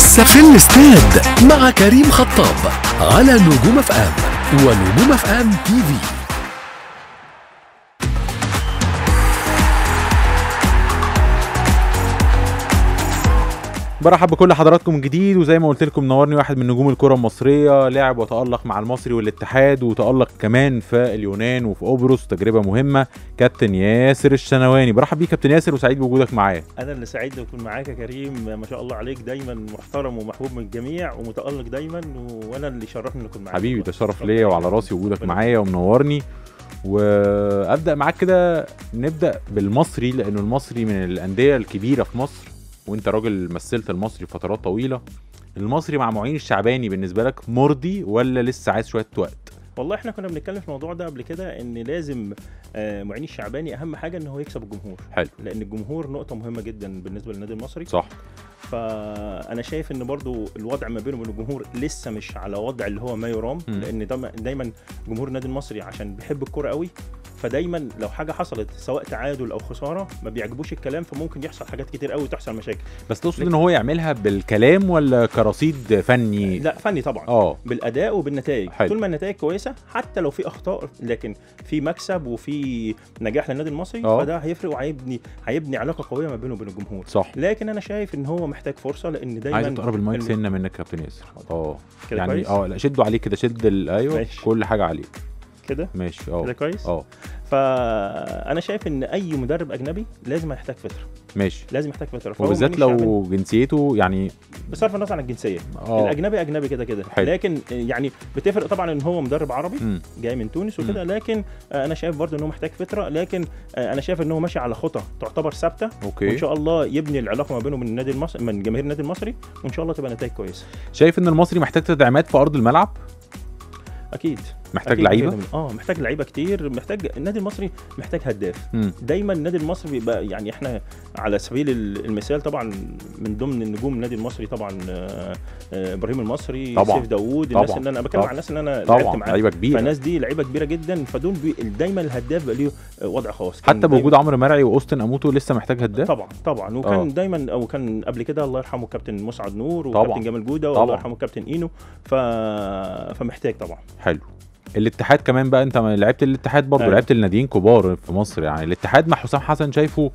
لسه في الاستاد مع كريم خطاب على نجوم اف ام ونجوم اف ام تي في. برحب بكل حضراتكم من جديد وزي ما قلت لكم نورني واحد من نجوم الكرة المصرية لعب وتألق مع المصري والاتحاد وتألق كمان في اليونان وفي قبرص تجربة مهمة كابتن ياسر الشنواني برحب بيك كابتن ياسر وسعيد بوجودك معايا أنا اللي سعيد اكون معاك يا كريم ما شاء الله عليك دايما محترم ومحبوب من الجميع ومتألق دايما وأنا اللي شرفني أكون معاك حبيبي والله. ده شرف ربنا ليا وعلى. راسي وجودك معايا ومنورني وأبدأ معاك كده نبدأ بالمصري لأنه المصري من الأندية الكبيرة في مصر وانت راجل مثلت المصري فترات طويلة المصري مع معين الشعباني بالنسبة لك مرضي ولا لسه عايز شوية وقت؟ والله إحنا كنا بنتكلم في الموضوع ده قبل كده إن لازم آه، معين الشعباني أهم حاجة إن هو يكسب الجمهور. حلو. لأن الجمهور نقطة مهمة جدا بالنسبة للنادي المصري. صح. فأنا شايف إن برضو الوضع ما بينه وبين الجمهور لسه مش على وضع اللي هو ما يرام. لأن دايما جمهور النادي المصري عشان بيحب الكورة قوي فدايما لو حاجة حصلت سواء تعادل أو خسارة ما بيعجبوش الكلام فممكن يحصل حاجات كتير قوي تحصل مشاكل. بس تقصد إن هو يعملها بالكلام ولا كرصيد فني؟ لا فني طبعا. آه. بالأداء وبالنتائج. حلو. طول ما النتائج كويسة حتى لو في أخطاء لكن في مكسب وفي نجاح للنادي المصري آه. فده هيفرق وهيبني هيبني علاقة قوية ما بينه وبين الجمهور. صح. لكن أنا شايف إن هو محتاج فرصة لأن دايما عايز تقرب المايك الم- سنة منك يا كابتن ياسر آه يعني؟ آه لا شدوا عليه كده شد أيوه. كل حاجة عليه كده؟ ماشي كده آه كويس؟ آه فأنا شايف إن أي مدرب أجنبي لازم يحتاج فتره ماشي. لازم يحتاج فتره وبالذات لو جنسيته يعني بصرف النظر عن الجنسية. آه. الأجنبي أجنبي كده كده. لكن يعني بتفرق طبعا إن هو مدرب عربي مم. جاي من تونس وكده لكن أنا شايف برضه إن هو محتاج فتره لكن أنا شايف إن هو ماشي على خطى تعتبر ثابتة. وإن شاء الله يبني العلاقة ما بينه وبين النادي المصري من جماهير النادي المصري وإن شاء الله تبقى نتائج كويسة. شايف إن المصري محتاج تدعيمات في أرض الملعب؟ أكيد. محتاج لعيبة. آه محتاج لعيبة كتير محتاج النادي المصري محتاج هداف. دايما النادي المصري بيبقى يعني إحنا على سبيل ال- المثال طبعا من ضمن النجوم النادي المصري طبعا آه، آه، إبراهيم المصري طبعا. سيف داوود الناس. اللي أنا بتكلم. عن الناس اللي أنا لعبت معاهم لعيبة كبيرة فالناس دي لعيبة كبيرة جدا فدول بي دايما الهداف بقى ليه وضع خاص حتى بوجود عمرو مرعي وأوستن أموتو لسه محتاج هداف طبعا طبعا وكان آه. دايما أو كان قبل كده الله يرحمه كابتن مسعد نور. وكابتن جمال جودة. والله يرحمه كابتن إينو ف... فمحتاج طبعا حلو الاتحاد كمان بقى انت لعبت الاتحاد برضه أيوة. لعبت الناديين كبار في مصر يعني الاتحاد مع حسام حسن شايفه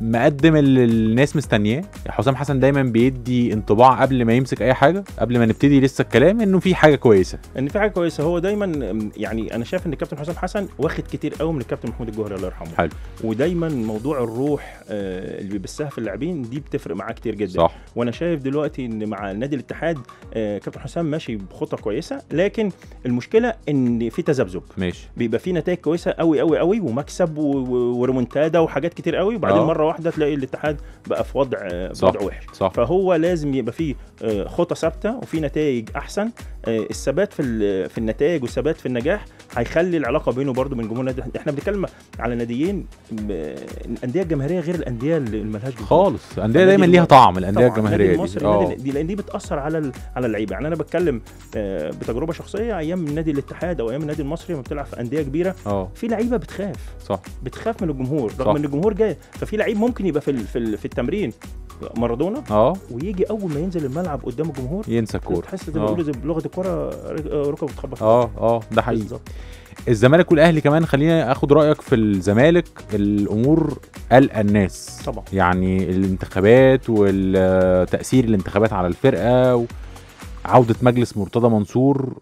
مقدم اللي الناس مستنياه. حسام حسن دايما بيدي انطباع قبل ما يمسك أي حاجة قبل ما نبتدي لسه الكلام إنه في حاجة كويسة. إن في حاجة كويسة. هو دايما يعني أنا شايف إن الكابتن حسام حسن واخد كتير قوي من الكابتن محمود الجوهري الله يرحمه. حلو. ودايما موضوع الروح آه، اللي بيبثها في اللاعبين دي بتفرق معاه كتير جدا. صح. وأنا شايف دلوقتي إن مع نادي الاتحاد آه، كابتن حسام ماشي بخطة كويسة لكن المشكلة إن في تذبذب. ماشي. بيبقى في نتائج كويسة قوي قوي قوي ومكسب وريمونتادا وحاجات كتير قوي وبعدين آه. مرة واحدة تلاقي الاتحاد بقى في وضع صح. وضع وحش. صح. فهو لازم يبقى فيه آه، خطة ثابتة وفي نتائج أحسن. الثبات في في النتائج والثبات في النجاح هيخلي العلاقة بينه برضه من جمهور النادي. إحنا بنتكلم على ناديين الأندية الجماهيرية غير الأندية اللي ملهاش جمهور. خالص. الأندية دايما ليها طعم الأندية الجماهيرية دي. آه النادي دي لأن دي بتأثر على على اللعيبة. يعني أنا بتكلم آه، بتجربة شخصية أيام نادي الاتحاد أو أيام النادي المصري لما بتلعب في أندية كبيرة آه. في لعيبة بتخاف. صح. بتخاف من الجمهور. رغم إن الجمهور جاي. ففي لعيب ممكن يبقى في في التمرين. مارادونا آه ويجي أول ما ينزل الملعب قدام الجمهور ينسى الكورة تحس زي آه. ما بيقولوا زي بلغة الكورة رك- ركبه بتخبط آه آه ده حقيقي بالظبط. الزمالك والأهلي كمان خليني آخد رأيك في الزمالك الأمور قلق الناس طبعا يعني الانتخابات والتأثير الانتخابات على الفرقة وعوده مجلس مرتضى منصور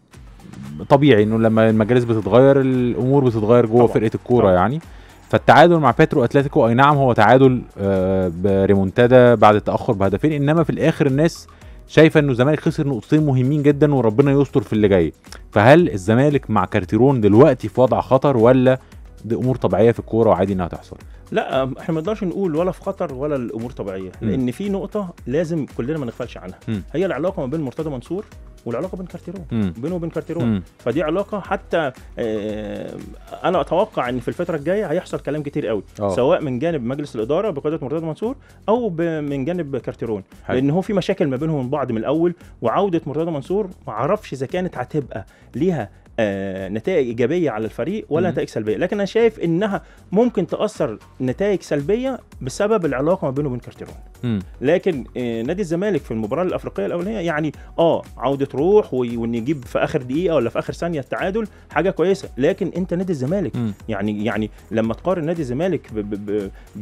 طبيعي إنه لما المجالس بتتغير الأمور بتتغير جوه طبعاً. فرقة الكورة. يعني فالتعادل مع بيترو أتلتيكو أي نعم هو تعادل آه، بريمونتادا بعد التأخر بهدفين إنما في الآخر الناس شايفة إنه الزمالك خسر نقطتين مهمين جدا وربنا يستر في اللي جاي. فهل الزمالك مع كارتيرون دلوقتي في وضع خطر ولا دي أمور طبيعية في الكورة وعادي إنها تحصل لا إحنا ما نقدرش نقول ولا في خطر ولا الأمور طبيعية مم. لأن في نقطة لازم كلنا ما نغفلش عنها مم. هي العلاقة ما بين مرتضى منصور والعلاقة بين كارتيرون. بينه وبين كارتيرون. فدي علاقة حتى آه، أنا أتوقع إن في الفترة الجاية هيحصل كلام كتير قوي آه. سواء من جانب مجلس الإدارة بقيادة مرتضى منصور أو من جانب كارتيرون. لأن هو في مشاكل ما بينهم من بعض من الأول وعودة مرتضى منصور ما أعرفش إذا كانت هتبقى ليها نتائج إيجابية على الفريق ولا. نتائج سلبية لكن أنا شايف إنها ممكن تأثر نتائج سلبية بسبب العلاقة ما بينه وبين كارتيرون. لكن آه، نادي الزمالك في المباراة الأفريقية الأولانية يعني آه عودة روح وان يجيب في آخر دقيقة ولا في آخر ثانية التعادل حاجة كويسة لكن أنت نادي الزمالك. يعني يعني لما تقارن نادي الزمالك ب ب ب ب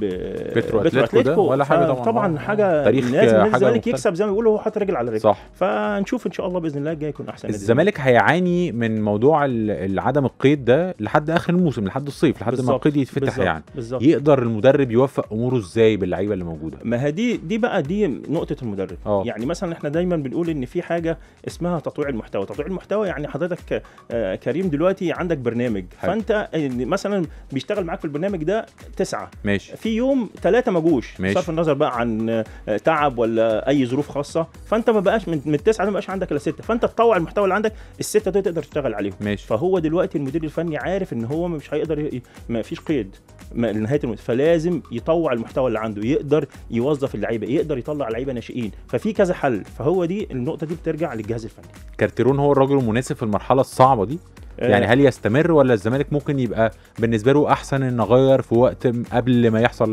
بيترو أتلتيكو ده ولا حاجة طبعاً. طبعا آه. حاجة تاريخ لازم نادي حاجة الزمالك. يكسب زي ما بيقولوا هو حاطط رجل على رجل صح فنشوف ان شاء الله بإذن الله الجاي يكون أحسن الزمالك هيعاني من موضوع ال- عدم القيد ده لحد آخر الموسم لحد الصيف لحد ما. القيد يتفتح بالظبط. يعني بالظبط يقدر المدرب يوفق أموره إزاي باللعيبة اللي موجودة ما هي دي دي بقى دي نقطة المدرب آه. يعني مثلا إحنا دايما بنقول إن في حاجة اسمها تطويع المحتوى تطويع المحتوى يعني حضرتك آه، كريم دلوقتي عندك برنامج حلو. فأنت آه، مثلا بيشتغل معاك في البرنامج ده تسعة ماشي في يوم ثلاثة ما جوش. بصرف النظر بقى عن آه، تعب ولا أي ظروف خاصة فأنت ما بقاش من, التسعة ده ما بقاش عندك إلا ستة فأنت تطوع المحتوى اللي عندك الستة دول تقدر تشتغل عليهم ماشي. فهو دلوقتي المدير الفني عارف إن هو مش هيقدر ي... ما فيش قيد. ما لنهاية الموسم فلازم يطوع المحتوى اللي عنده يقدر يوظف اللعيبة يقدر يطلع لعيبة ناشئين. ففي كذا حل. فهو دي النقطة دي بترجع للجهاز الفني. كارتيرون هو الراجل المناسب في المرحلة الصعبة دي؟ يعني هل يستمر ولا الزمالك ممكن يبقى بالنسبة له أحسن إن يتغير في وقت قبل ما يحصل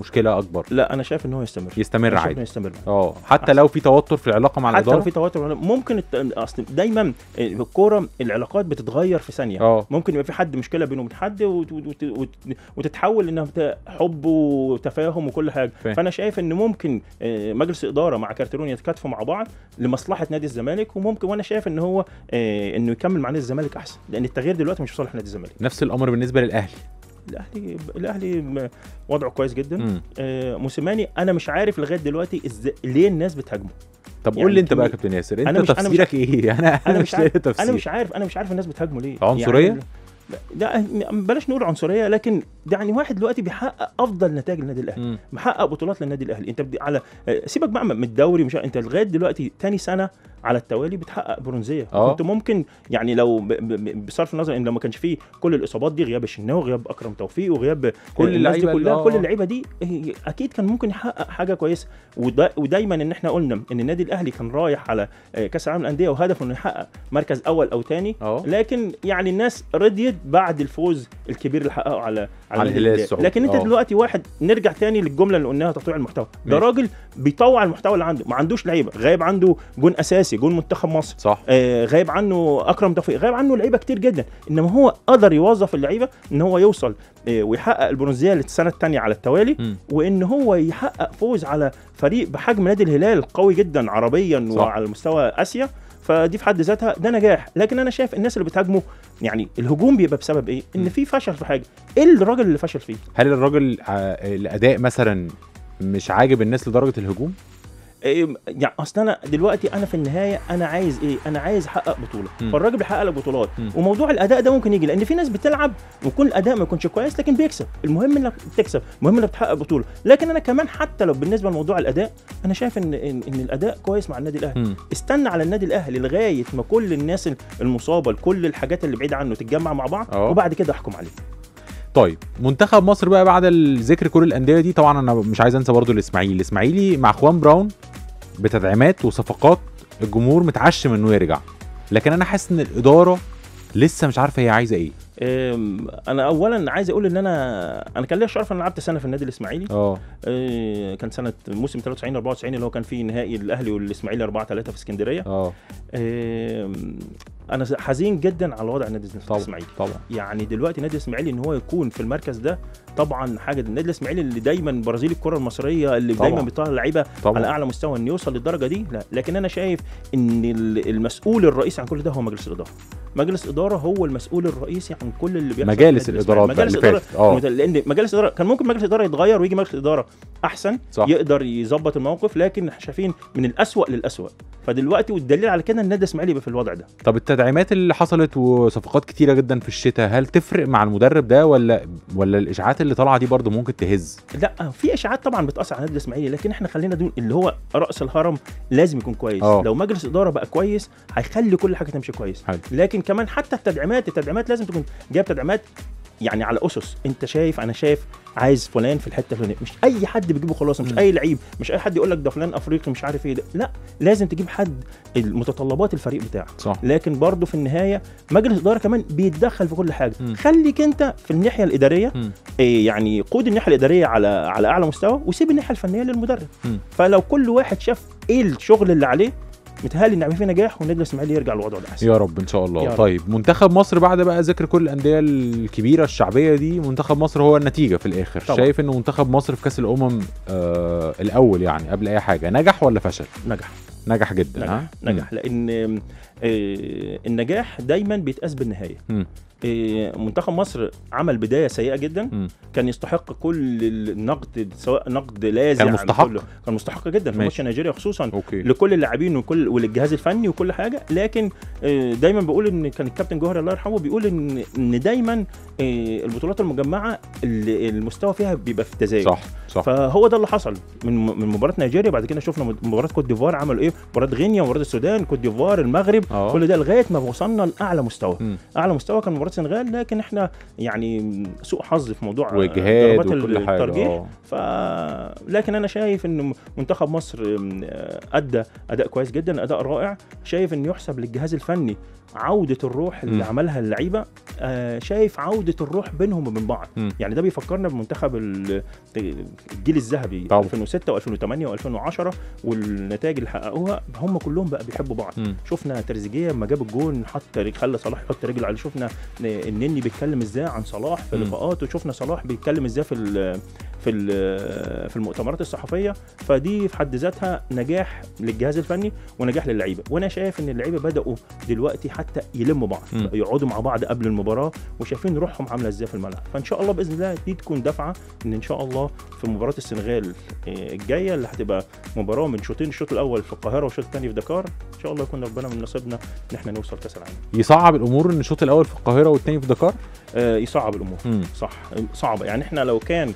مشكلة أكبر؟ لا أنا شايف إن هو يستمر. يستمر عادي. يستمر. آه. حتى أحسن. لو في توتر في العلاقة مع حتى لو الإدارة؟ في توتر ممكن الت... أصل دايما في الكورة العلاقات بتتغير في ثانية. آه. ممكن يبقى في حد مشكلة بينه وبين حد وت- وت- وت- وتتحول إنها حب وتفاهم وكل حاجة. فاهم. فأنا شايف إن ممكن آه، مجلس إدارة مع كارتيرون يتكاتفوا مع بعض لمصلحة نادي الزمالك وممكن وأنا شايف إن هو آه، إنه يكمل مع نادي الزمالك أحسن. لأن التغيير دلوقتي مش في صالح نادي الزمالك. نفس الأمر بالنسبة للأهلي. الأهلي الأهلي وضعه كويس جدا. آه، موسيماني أنا مش عارف لغاية دلوقتي إزاي ليه الناس بتهاجمه. طب قول يعني لي أنت بقى يا كابتن ياسر أنت أنا مش- أنا مش- تفسيرك إيه؟ أنا أنا مش لاقي عارف تفسير. أنا مش عارف أنا مش عارف الناس بتهاجمه ليه. عنصرية؟ يعني لا بلاش نقول عنصرية لكن ده يعني واحد دلوقتي بيحقق أفضل نتائج للنادي الأهلي. محقق بطولات للنادي الأهلي أنت بدي على آه، سيبك بقى من الدوري مش أنت لغاية دلوقتي تاني سنة على التوالي بتحقق برونزية آه. كنت ممكن يعني لو بصرف النظر إن لو ما كانش فيه كل الإصابات دي غياب الشناوي وغياب أكرم توفيق وغياب كل آه، اللي- كلها. كل اللعيبة دي آه، أكيد كان ممكن يحقق حاجة كويسة ودا ودايما إن إحنا قلنا إن النادي الأهلي كان رايح على آه، كأس العالم للأندية وهدفه إنه يحقق مركز أول أو ثاني آه لكن يعني الناس رضيت بعد الفوز الكبير اللي حققه على على الهلال. السعودي. لكن انت آه. دلوقتي واحد نرجع تاني للجملة اللي قلناها تطويع المحتوى ده. راجل بيطوع المحتوى اللي عنده ما عندوش لعيبة غايب عنده جون أساسي جون منتخب مصر صح آه غايب عنه أكرم توفيق غايب عنه لعيبة كتير جدا إنما هو قدر يوظف اللعيبة إن هو يوصل آه ويحقق البرونزية للسنة الثانية على التوالي مم. وإن هو يحقق فوز على فريق بحجم نادي الهلال قوي جدا عربيا صح. وعلى مستوى آسيا فدي في حد ذاتها ده نجاح. لكن أنا شايف الناس اللي بتهاجمه يعني الهجوم بيبقى بسبب إيه؟ إن. في فشل في حاجة. إيه الراجل اللي فشل فيه؟ هل الراجل ع- الأداء مثلا مش عاجب الناس لدرجة الهجوم؟ يعني أصل أنا دلوقتي أنا في النهاية أنا عايز إيه أنا عايز أحقق بطولة. فالراجل بيحقق لك بطولات. وموضوع الأداء ده ممكن يجي لأن في ناس بتلعب ويكون الاداء ما يكونش كويس لكن بيكسب المهم إنك تكسب المهم إنك تحقق بطولة لكن أنا كمان حتى لو بالنسبة لموضوع الأداء أنا شايف إن إن, إن الأداء كويس مع النادي الأهلي. استنى على النادي الأهلي لغاية ما كل الناس المصابة لكل الحاجات اللي بعيدة عنه تتجمع مع بعض آه. وبعد كده أحكم عليه طيب منتخب مصر بقى بعد الذكر كل الأندية دي طبعا أنا مش عايز أنسى برضو الإسماعيلي. الإسماعيلي مع خوان براون بتدعيمات وصفقات الجمهور متعشم إنه يرجع. لكن أنا حاسس إن الإدارة لسه مش عارفة هي عايزة إيه. أنا اولا عايز أقول إن أنا أنا كان ليا الشرف إن لعبت سنة في النادي الإسماعيلي. آه. آه، كان سنة موسم 93 94 اللي هو كان فيه نهائي الأهلي والإسماعيلي 4 3 في اسكندرية. آه. أنا حزين جدا على وضع النادي الإسماعيلي. طبعا يعني دلوقتي النادي الإسماعيلي إن هو يكون في المركز ده طبعا حاجة النادي الإسماعيلي اللي دايما برازيل الكرة المصرية اللي طبعا. دايما بيطلع لعيبة على أعلى مستوى انه يوصل للدرجة دي لا. لكن أنا شايف إن ال- المسؤول الرئيسي عن كل ده هو مجلس الإدارة. مجلس الإدارة هو المسؤول الرئيسي عن كل اللي بيحصل مجالس الإدارات مجالس آه. الاداره لأن مجالس الإدارة كان ممكن مجلس الإدارة يتغير ويجي مجلس الإدارة أحسن صح. يقدر يظبط الموقف لكن إحنا شايفين من الأسوأ للأسوأ. فدلوقتي والدليل على كده إن النادي الاسماعيلي يبقى في الوضع ده طب التدعيمات اللي حصلت وصفقات كتيرة جدا في الشتاء هل تفرق مع المدرب ده ولا ولا الإشاعات اللي طالعة دي برضو ممكن تهز لا في إشاعات طبعا بتأثر على النادي الإسماعيلي لكن إحنا خلينا دول اللي هو رأس الهرم لازم يكون كويس آه. لو مجلس إدارة بقى كويس هيخلي كل حاجة تمشي كويس حلو. لكن كمان حتى التدعيمات التدعيمات لازم تكون جايب تدعيمات يعني على أسس أنت شايف أنا شايف عايز فلان في الحتة الفلانية مش أي حد بيجيبه خلاص مش مم. أي لعيب مش أي حد يقول لك ده فلان أفريقي مش عارف إيه ده لا لازم تجيب حد المتطلبات الفريق بتاعك صح لكن برضه في النهاية مجلس الإدارة كمان بيتدخل في كل حاجة مم. خليك أنت في الناحية الإدارية. إيه يعني قود الناحية الإدارية على على أعلى مستوى وسيب الناحية الفنية للمدرب مم. فلو كل واحد شاف إيه الشغل اللي عليه متهيألي إن هيبقى في نجاح والنادي الاسماعيلي يرجع لوضعه الاحسن يا رب إن شاء الله. طيب منتخب مصر بعد بقى ذكر كل الأندية الكبيرة الشعبية دي منتخب مصر هو النتيجة في الآخر. طبعا. شايف إنه منتخب مصر في كأس الأمم آه الأول يعني قبل أي حاجة نجح ولا فشل؟ نجح. نجح جدا نجح. ها؟ نجح. لأن آه، النجاح دايما بيتقاس بالنهاية. مم. آه، منتخب مصر عمل بداية سيئة جدا مم. كان يستحق كل النقد سواء نقد لاذع كان مستحق؟ كله. كان مستحق جدا في. ماتش نيجيريا خصوصا أوكي لكل اللاعبين وكل وللجهاز الفني وكل حاجة لكن آه، دايما بقول إن كان الكابتن جوهري الله يرحمه بيقول إن إن دايما آه، البطولات المجمعة ال- المستوى فيها بيبقى في تزايد صح صح. فهو ده اللي حصل. من من مباراة نيجيريا بعد كده شفنا مباراة كوت ديفوار عملوا إيه؟ مباراة غينيا مباراة السودان كوت ديفوار المغرب آه. كل ده لغاية ما وصلنا لأعلى مستوى. مم. أعلى مستوى كان مباراة السنغال لكن إحنا يعني سوء حظ في موضوع إجهاد وكل حاجة الترجيح. آه. ف لكن أنا شايف إن منتخب مصر م، أدى أداء كويس جدا أداء رائع. شايف ان يحسب للجهاز الفني عودة الروح اللي مم. عملها اللعيبة. آه، شايف عودة الروح بينهم وبين بعض. مم. يعني ده بيفكرنا بمنتخب الجيل الذهبي طبعا. 2006 و2008 و2010 والنتائج اللي حققوها هم كلهم بقى بيحبوا بعض مم. شفنا تريزيجيه لما جاب الجون حط خلى صلاح يحط رجله عليه شفنا النني بيتكلم إزاي عن صلاح في. لقاءاته شفنا صلاح بيتكلم إزاي في في في المؤتمرات الصحفية فدي في حد ذاتها نجاح للجهاز الفني ونجاح للعيبة. وأنا شايف إن اللعيبة بدأوا دلوقتي حتى يلموا بعض. يقعدوا مع بعض قبل المباراة وشايفين روحهم عاملة إزاي في الملعب. فإن شاء الله بإذن الله دي تكون دفعة إن ان شاء الله في مباراة السنغال آه، الجاية اللي هتبقى مباراة من شوطين الشوط الأول في القاهرة والشوط الثاني في دكار. إن شاء الله يكون ربنا من نصيبنا إن إحنا نوصل كأس العالم. يصعب الأمور إن الشوط الأول في القاهرة والتاني في دكار؟ آه، يصعب الأمور. صح. صعبه يعني إحنا لو كان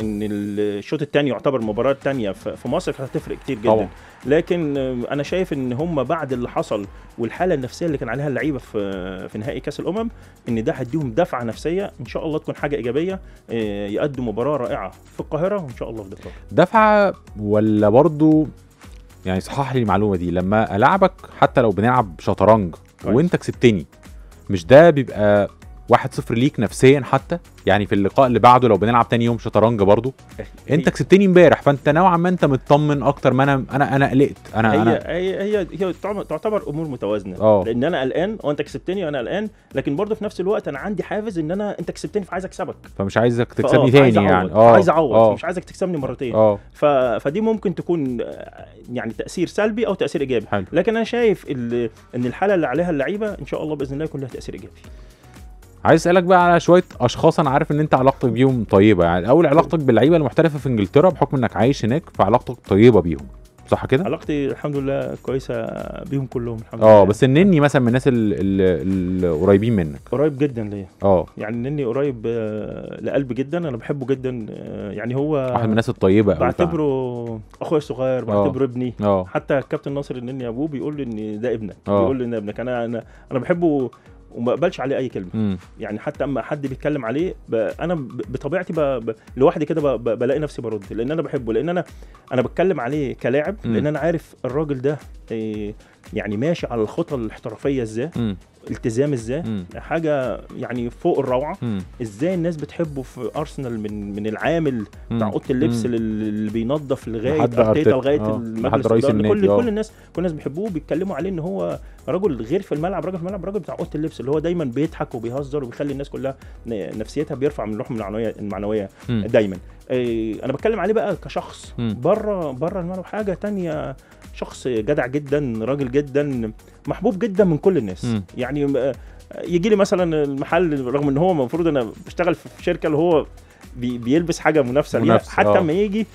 ان, إن الشوط الثاني يعتبر المباراه الثانية في مصر هتفرق كتير جدا طبعا. لكن آه، أنا شايف إن هم بعد اللي حصل والحالة النفسية اللي كان عليها اللعيبة في في نهائي كأس الأمم إن ده هيديهم دفعة نفسية إن شاء الله تكون حاجة إيجابية آه، يقدموا مباراة رائعة في القاهرة وإن شاء الله في دكار دفعة ولا برضو يعني صحح لي المعلومة دي لما العبك حتى لو بنلعب شطرنج. وأنت كسبتني مش ده بيبقى واحد صفر ليك نفسيا حتى. يعني في اللقاء اللي بعده لو بنلعب تاني يوم شطرنج برضو. انت كسبتني امبارح فانت نوعا ما انت مطمن أكتر ما أنا أنا أنا قلقت. أنا هي أنا هي هي, هي تعتبر- امور متوازنة. آه. لأن أنا قلقان وانت كسبتني وأنا قلقان لكن برضه في نفس الوقت أنا عندي حافز ان أنا انت كسبتني فعايز اكسبك. فمش عايزك تكسبني تاني يعني. آه. عايز أعوض آه. مش عايزك تكسبني مرتين. آه. ف... فدي ممكن تكون آه، يعني تأثير سلبي أو تأثير إيجابي. حلو. لكن أنا شايف ال... إن الحالة اللي عليها اللعيبة إن شاء الله بإذن الله يكون لها تأثير إيجابي. عايز اسالك بقى على شوية اشخاص أنا عارف ان انت علاقتك بيهم طيبه. يعني اول علاقتك باللعيبه المحترفه في انجلترا بحكم انك عايش هناك فعلاقتك طيبه بيهم صح كده؟ علاقتي الحمد لله كويسه بيهم كلهم الحمد لله. آه بس النني مثلا من الناس ال- ال- القريبين منك. قريب جدا ليا. آه. يعني اني قريب آه، لقلبي جدا أنا بحبه جدا آه، يعني هو واحد من الناس الطيبة. بعتبره أخويا الصغير بعتبره ابني. آه. حتى الكابتن ناصر النني أبوه بيقول لي ان ده ابنك آه. بيقول لي ان ده ابنك. أنا أنا أنا بحبه وما بقبلش عليه أي كلمة. امم يعني حتى أما حد بيتكلم عليه ب... أنا ب... بطبيعتي ب... ب... لوحدي كده ب... ب... بلاقي نفسي برد لأن أنا بحبه لأن أنا أنا بتكلم عليه كلاعب مم. لأن أنا عارف الراجل ده إيه، يعني ماشي على الخطى الاحترافية إزاي. التزام إزاي امم حاجة يعني فوق الروعة امم إزاي الناس بتحبه في أرسنال من من العامل بتاع مم. أوضة اللبس مم. لل- اللي بينظف لغاية أرتيتا. لغاية آه. المجلس رئيس. النادي، كل آه. كل الناس كل الناس بيحبوه بيتكلموا عليه إن هو رجل غير في الملعب راجل في الملعب راجل بتاع أوضة اللبس اللي هو دايما بيضحك وبيهزر وبيخلي الناس كلها نفسيتها بيرفع من روحهم المعنويه المعنوية مم. دايما إيه، أنا بتكلم عليه بقى كشخص مم. بره بره الملعب حاجة تانية شخص جدع جدا راجل جدا محبوب جدا من كل الناس مم. يعني آه، يجي لي مثلا المحل رغم إن هو المفروض أنا بشتغل في شركة اللي هو بي بيلبس حاجة منافسة ليها حتى آه. اما يجي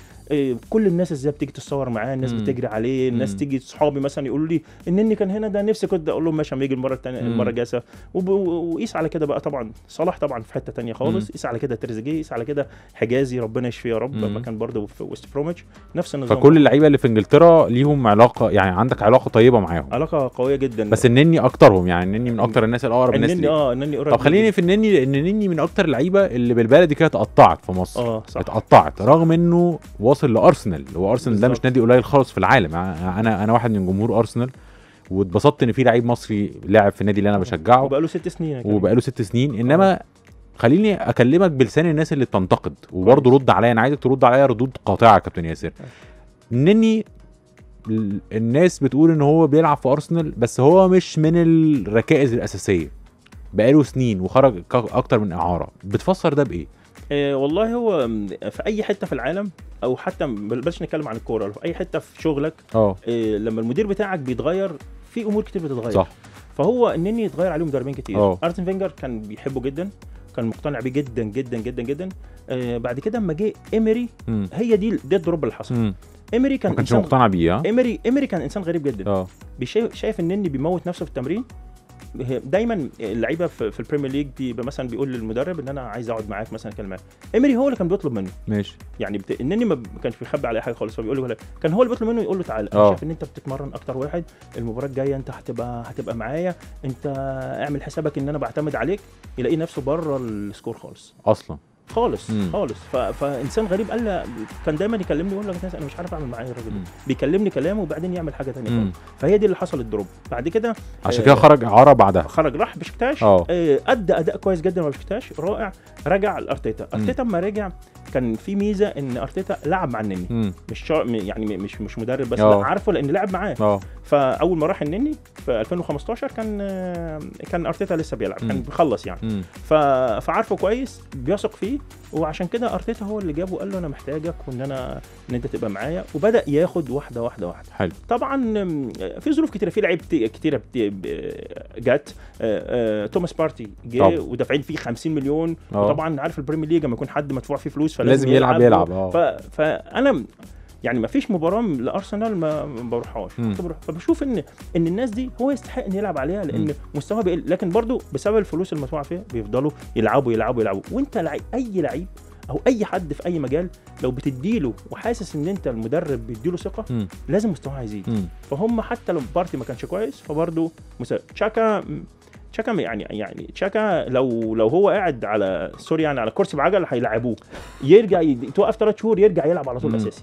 كل الناس إزاي بتيجي تتصور معاه الناس مم. بتجري عليه الناس مم. تيجي صحابي مثلا يقولوا لي النني كان هنا ده نفسي كنت أقول لهم ماشي اما يجي المرة الثانية. المرة الجاية وقيس على كده بقى طبعا صلاح طبعا في حتة تانية خالص. قيس على كده تريزيجيه قيس على كده حجازي ربنا يشفيه يا رب. لما كان برضه في ويست بروميتش نفس النظام فكل اللعيبة اللي في إنجلترا ليهم علاقة يعني عندك علاقة طيبة معاهم علاقة قوية جدا بس النني أكترهم يعني النني من أكتر الناس الأقرب الناس النني آه النني قريب طب خليني. في النني لأن النني من أكتر اللعيبة اللي بالبلدي كده اتقطعت في مصر آه صح اتقطعت رغم إنه واصل لأرسنال. هو أرسنال ده مش. نادي قليل خالص في العالم. أنا أنا واحد من جمهور أرسنال واتبسطت إن في لعيب مصري لاعب في النادي اللي أنا بشجعه. وبقاله ست سنين. وبقاله ست سنين. إنما خليني أكلمك بلسان الناس اللي بتنتقد وبرضه. رد عليا. أنا عايزك ترد عليا ردود قاطعة يا كابتن ياسر. نني ال- الناس بتقول إن هو بيلعب في أرسنال بس هو مش من الركائز الأساسية. بقاله سنين وخرج أكتر من إعارة. بتفسر ده بإيه؟ آه والله هو في أي حتة في العالم أو حتى بلاش نتكلم عن الكورة في أي حتة في شغلك آه لما المدير بتاعك بيتغير في أمور كتير بتتغير. صح. فهو النني اتغير عليه مدربين كتير. ارسن فينجر كان بيحبه جدا كان مقتنع بيه جدا جدا جدا جدا. آه بعد كده اما جه ايمري. هي دي ده ال drop اللي حصل. ايمري كان ما كانش إنسان مقتنع بيه ايمري ايمري كان إنسان غريب جدا. آه شايف ان النني بيموت نفسه في التمرين دايما اللعيبة في, في ال Premier League بيبقى مثلا بيقول للمدرب إن أنا عايز أقعد معاك مثلا اتكلم معاك إيمري هو اللي كان بيطلب منه. ماشي. يعني بت... النني ما كانش بيخبي عليه حاجة خالص. فبيقول له. كان هو اللي بيطلب منه يقول له تعالى. أنا آه. شايف إن أنت بتتمرن أكتر واحد. المباراة الجاية أنت هتبقى هتبقى معايا. أنت اعمل حسابك إن أنا بعتمد عليك. يلاقي نفسه بره ال squad خالص. أصلا. خالص مم. خالص. ف... فإنسان غريب قال كان دايما يكلمني يقول لك أنا مش عارف أعمل مع الراجل. ده. بيكلمني كلام وبعدين يعمل حاجة ثانية. خالص. فهي دي اللي حصل ال drop بعد كده عشان آه، كده خرج اعاره بعدها. خرج راح بشكتاش. آه. آه، أدى أداء كويس جدا مع بشكتاش. رائع رجع لارتيتا أرتيتا اما رجع كان في ميزة إن أرتيتا لعب مع النني مم. مش شا... يعني مش مش مدرب بس. لا عارفه لأن لعب معاه آه فأول ما راح النني في 2015 كان آه، كان أرتيتا لسه بيلعب كان مم. بيخلص يعني مم. ف... فعارفه كويس بيثق فيه وعشان كده أرتيتا هو اللي جابه وقال له أنا محتاجك وإن أنا إن أنت تبقى معايا وبدأ ياخد واحدة واحدة واحدة حلو طبعا في ظروف كتيرة في لعيبه كتيرة ب- جت آه، آه، توماس بارتي جه. ودافعين فيه 50 مليون آه. وطبعا عارف ال Premier League لما يكون حد مدفوع فيه فلوس فلازم لازم يلعب يلعب آه. فأنا يعني ما فيش مباراه لأرسنال ما بروحهاش بروح. فبشوف ان إن الناس دي هو يستحق إن يلعب عليها لأن. مستواه بيقل لكن برضو بسبب الفلوس المدفوعه فيها بيفضلوا يلعبوا يلعبوا يلعبوا وأنت لعيب أي لعيب أو أي حد في أي مجال لو بتديله وحاسس إن أنت المدرب بيديله ثقة. لازم مستواه هيزيد مم. فهم حتى لو بارتي ما كانش كويس فبرضه. تشاكا تشاكا يعني يعني تشاكا لو لو هو قاعد على سوري يعني على كرسي بعجل هيلعبوه يرجع توقف ثلاث شهور يرجع يلعب على طول. أساسي.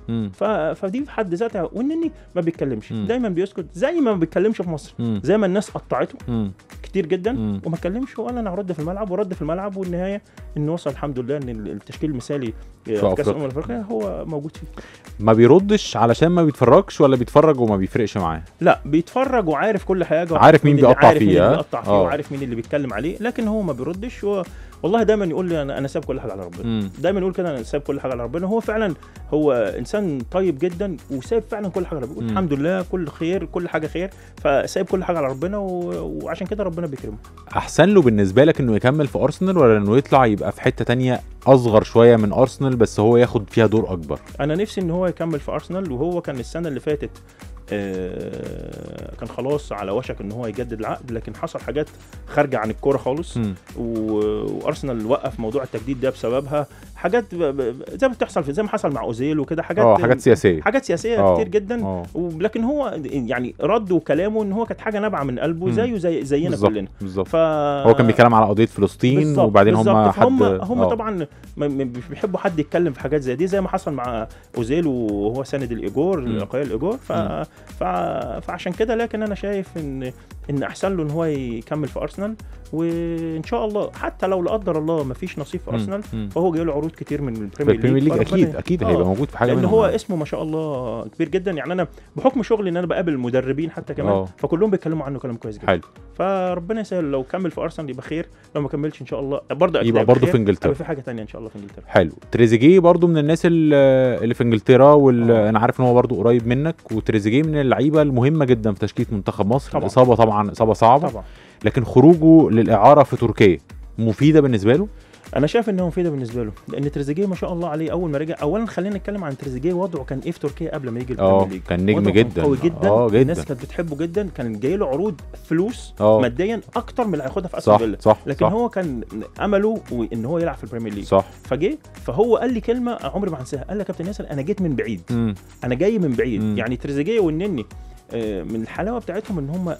فدي في حد ذاتها وانني ما بيتكلمش مم. دايما بيسكت زي ما ما بيتكلمش في مصر مم. زي ما الناس قطعته مم. كتير جدا مم. وما اتكلمش وقال أنا هرد في الملعب ورد في الملعب والنهاية انه وصل الحمد لله إن التشكيل المثالي في كأس. الأمم الأفريقية هو موجود فيه ما بيردش علشان ما بيتفرجش ولا بيتفرج وما بيفرقش معاه لا بيتفرج وعارف كل حاجة عارف مين بيقطع عارف مين؟ اللي بيقطع فيه وعارف مين اللي بيتكلم عليه لكن هو ما بيردش. هو والله دايما يقول لي أنا أنا سايب كل حاجة على ربنا. دايما يقول كده أنا سايب كل حاجة على ربنا. هو فعلا هو إنسان طيب جدا وسايب فعلا كل حاجة على ربنا. الحمد لله كل خير كل حاجة خير فسايب كل حاجة على ربنا و... وعشان كده ربنا بيكرمه. أحسن له بالنسبة لك إنه يكمل في أرسنال ولا إنه يطلع يبقى في حتة تانية أصغر شوية من أرسنال بس هو ياخد فيها دور أكبر؟ أنا نفسي إن هو يكمل في أرسنال وهو كان السنة اللي فاتت كان خلاص على وشك إن هو يجدد العقد لكن حصل حاجات خارجة عن الكورة خالص. وأرسنال وقف موضوع التجديد ده بسببها. حاجات زي ما بتحصل في زي ما حصل مع أوزيل وكده حاجات آه حاجات سياسية. حاجات سياسية آه، كتير جدا. آه. و- لكن هو يعني رد وكلامه إن هو كانت حاجة نابعة من قلبه. زيه زي زينا بالظبط كلنا. بالظبط. ف هو كان بيتكلم على قضية فلسطين بالظبط، وبعدين هم. حد فهم هم آه. طبعا مش بيحبوا حد يتكلم في حاجات زي دي زي ما حصل مع أوزيل وهو ساند الإيجور. قضايا الإيجور. ف... ف... فعشان كده لكن أنا شايف ان إن أحسن له إن هو يكمل في أرسنال. وإن شاء الله حتى لو لا قدر الله ما فيش نصيب في. أرسنال. فهو جاي له عروض كتير من ال Premier League فربنا- أكيد أكيد آه. هيبقى موجود في حاجة لأن منهم هو يعني. اسمه ما شاء الله كبير جدا يعني أنا بحكم شغلي إن أنا بقابل مدربين حتى كمان آه. فكلهم بيتكلموا عنه كلام كويس جدا حلو فربنا يسهل لو كمل في أرسنال يبقى خير لو ما كملش إن شاء الله برضه يبقى برضه. في إنجلترا في حاجة تانية إن شاء الله في إنجلترا حلو تريزيجيه برضو من الناس اللي في إنجلترا آه. وأنا عارف إن هو برضو قريب منك وتريزيجيه من اللعيبة المهمة جدا في تشكيلة منتخب مصر طبعا. الإصابة طبعا إصابة صعبة طبعا لكن خروجه للإعارة في تركيا مفيدة بالنسبة له؟ أنا شايف إنها مفيدة بالنسبة له لأن تريزيجيه ما شاء الله عليه أول ما رجع اولا خلينا نتكلم عن تريزيجيه وضعه كان إيه في تركيا قبل ما يجي ال Premier League؟ كان نجم جدا. قوي جدا آه جدا. الناس كانت بتحبه جدا كان جاي له عروض فلوس آه. ماديا أكتر من اللي هياخدها في أستون صح فيلا. صح لكن صح. هو كان امله ان هو يلعب في ال Premier League. صح. فجه فهو قال لي كلمة عمري ما هنساها قال لي يا كابتن ياسر أنا جيت من بعيد. مم. أنا جاي من بعيد. مم. يعني تريزيجيه والنني آه، من الحلاوة بتاعتهم إن هم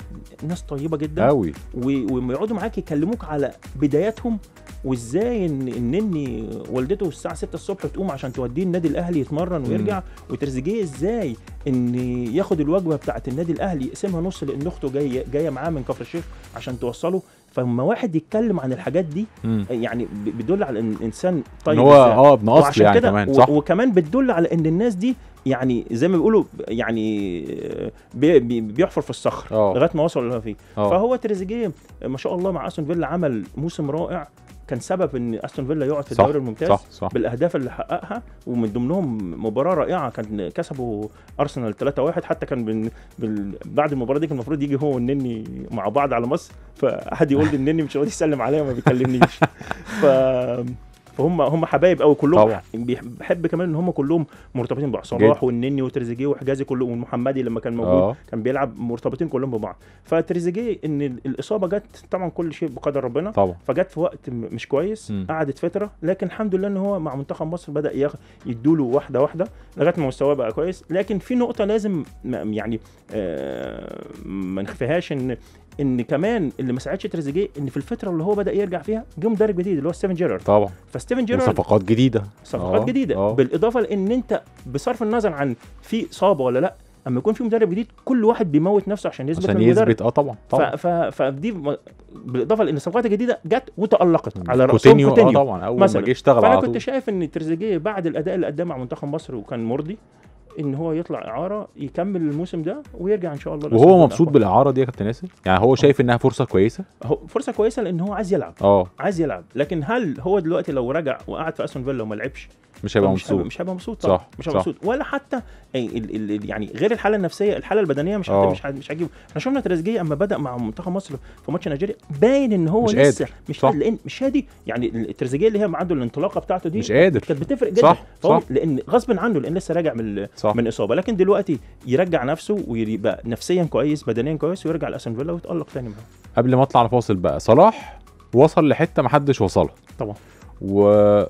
ناس طيبة جدا. قوي و- وما يقعدوا معاك يكلموك على بداياتهم وإزاي ان النني والدته الساعة 6 الصبح تقوم عشان توديه النادي الأهلي يتمرن ويرجع. وتريزيجيه إزاي إن ياخد الوجبة بتاعة النادي الأهلي يقسمها نص لأن أخته جاية جاية معاه من كفر الشيخ عشان توصله. فلما واحد يتكلم عن الحاجات دي مم. يعني بيدل على إن الانسان إن طيب هو. آه ابن أصل يعني كمان صح وكمان بتدل على إن الناس دي يعني زي ما بيقولوا يعني بي بي بيحفر في الصخر آه. لغاية ما وصل فيه آه فهو تريزيجيه ما شاء الله مع أستون فيلا عمل موسم رائع كان سبب إن أستون فيلا يقعد في الدوري الممتاز صح صح. بالأهداف اللي حققها ومن ضمنهم مباراة رائعة كان كسبوا أرسنال 3-1 حتى كان بن بال... بعد المباراة دي كان المفروض يجي هو والنني مع بعض على مصر فاحد يقول لي النني مش راضي يسلم عليا وما بيكلمنيش. ف فهم هم حبايب قوي كلهم. طبعا. بحب كمان إن هم كلهم مرتبطين ببعض صلاح والنني وتريزيجيه وحجازي كله والمحمدي لما كان موجود آه. كان بيلعب مرتبطين كلهم ببعض. فتريزيجيه إن ال- الإصابة جت طبعا كل شيء بقدر ربنا. طبعا. فجت في وقت م- مش كويس مم. قعدت فترة لكن الحمد لله إن هو مع منتخب مصر بدأ ياخ- يدوله واحدة واحدة لغاية ما مستواه بقى كويس. لكن في نقطة لازم م- يعني آه ما نخفيهاش إن إن كمان اللي ما ساعدش تريزيجيه إن في الفترة اللي هو بدأ يرجع فيها جه مدرب جديد اللي هو ستيفن جيرارد طبعا فستيفن جيرارد وصفقات جديدة صفقات آه، جديدة آه. بالإضافة لإن أنت بصرف النظر عن في اصابه ولا لأ أما يكون في مدرب جديد كل واحد بيموت نفسه عشان يثبت عشان. يثبت آه طبعا ف... طبعا ف... فدي م- بالإضافة لإن الصفقات الجديدة جت وتألقت على رأسهم كوتينيو آه كوتينيو طبعا أول ما. جه اشتغل فأنا كنت شايف إن تريزيجيه بعد الأداء اللي قدمه مع منتخب مصر وكان مرضي إن هو يطلع إعارة يكمل الموسم ده ويرجع إن شاء الله وهو مبسوط. بالإعارة دي يا كابتن ياسر؟ يعني هو شايف إنها فرصة كويسة؟ هو فرصة كويسة لأن هو عايز يلعب. آه. عايز يلعب. لكن هل هو دلوقتي لو رجع وقعد في أستون فيلا وما لعبش مش هيبقى مبسوط. مش هيبقى مبسوط طبعا. صح، مش صح. هيبقى مبسوط. ولا حتى ال ال ال يعني غير الحالة النفسية الحالة البدنية مش آه. مش مش هتجيبه. إحنا شفنا تريزيجيه أما بدأ مع منتخب مصر في ماتش نيجيريا باين إن هو مش لسه قادر. مش صح. قادر لأن مش هادي. يعني التريزيجيه اللي هي عنده الانطلاقة بتاعته دي مش قادر. كانت بتفرق جدا. صح، صح. لأن غصب عنه لأن لسه راجع من صح. من إصابة. لكن دلوقتي يرجع نفسه ويبقى نفسيا كويس بدنيا كويس ويرجع لاستون فيلا ويتألق تاني معاه. قبل ما أطلع على فاصل بقى صلاح وصل لحتة ما حدش وصلها. طبعا. و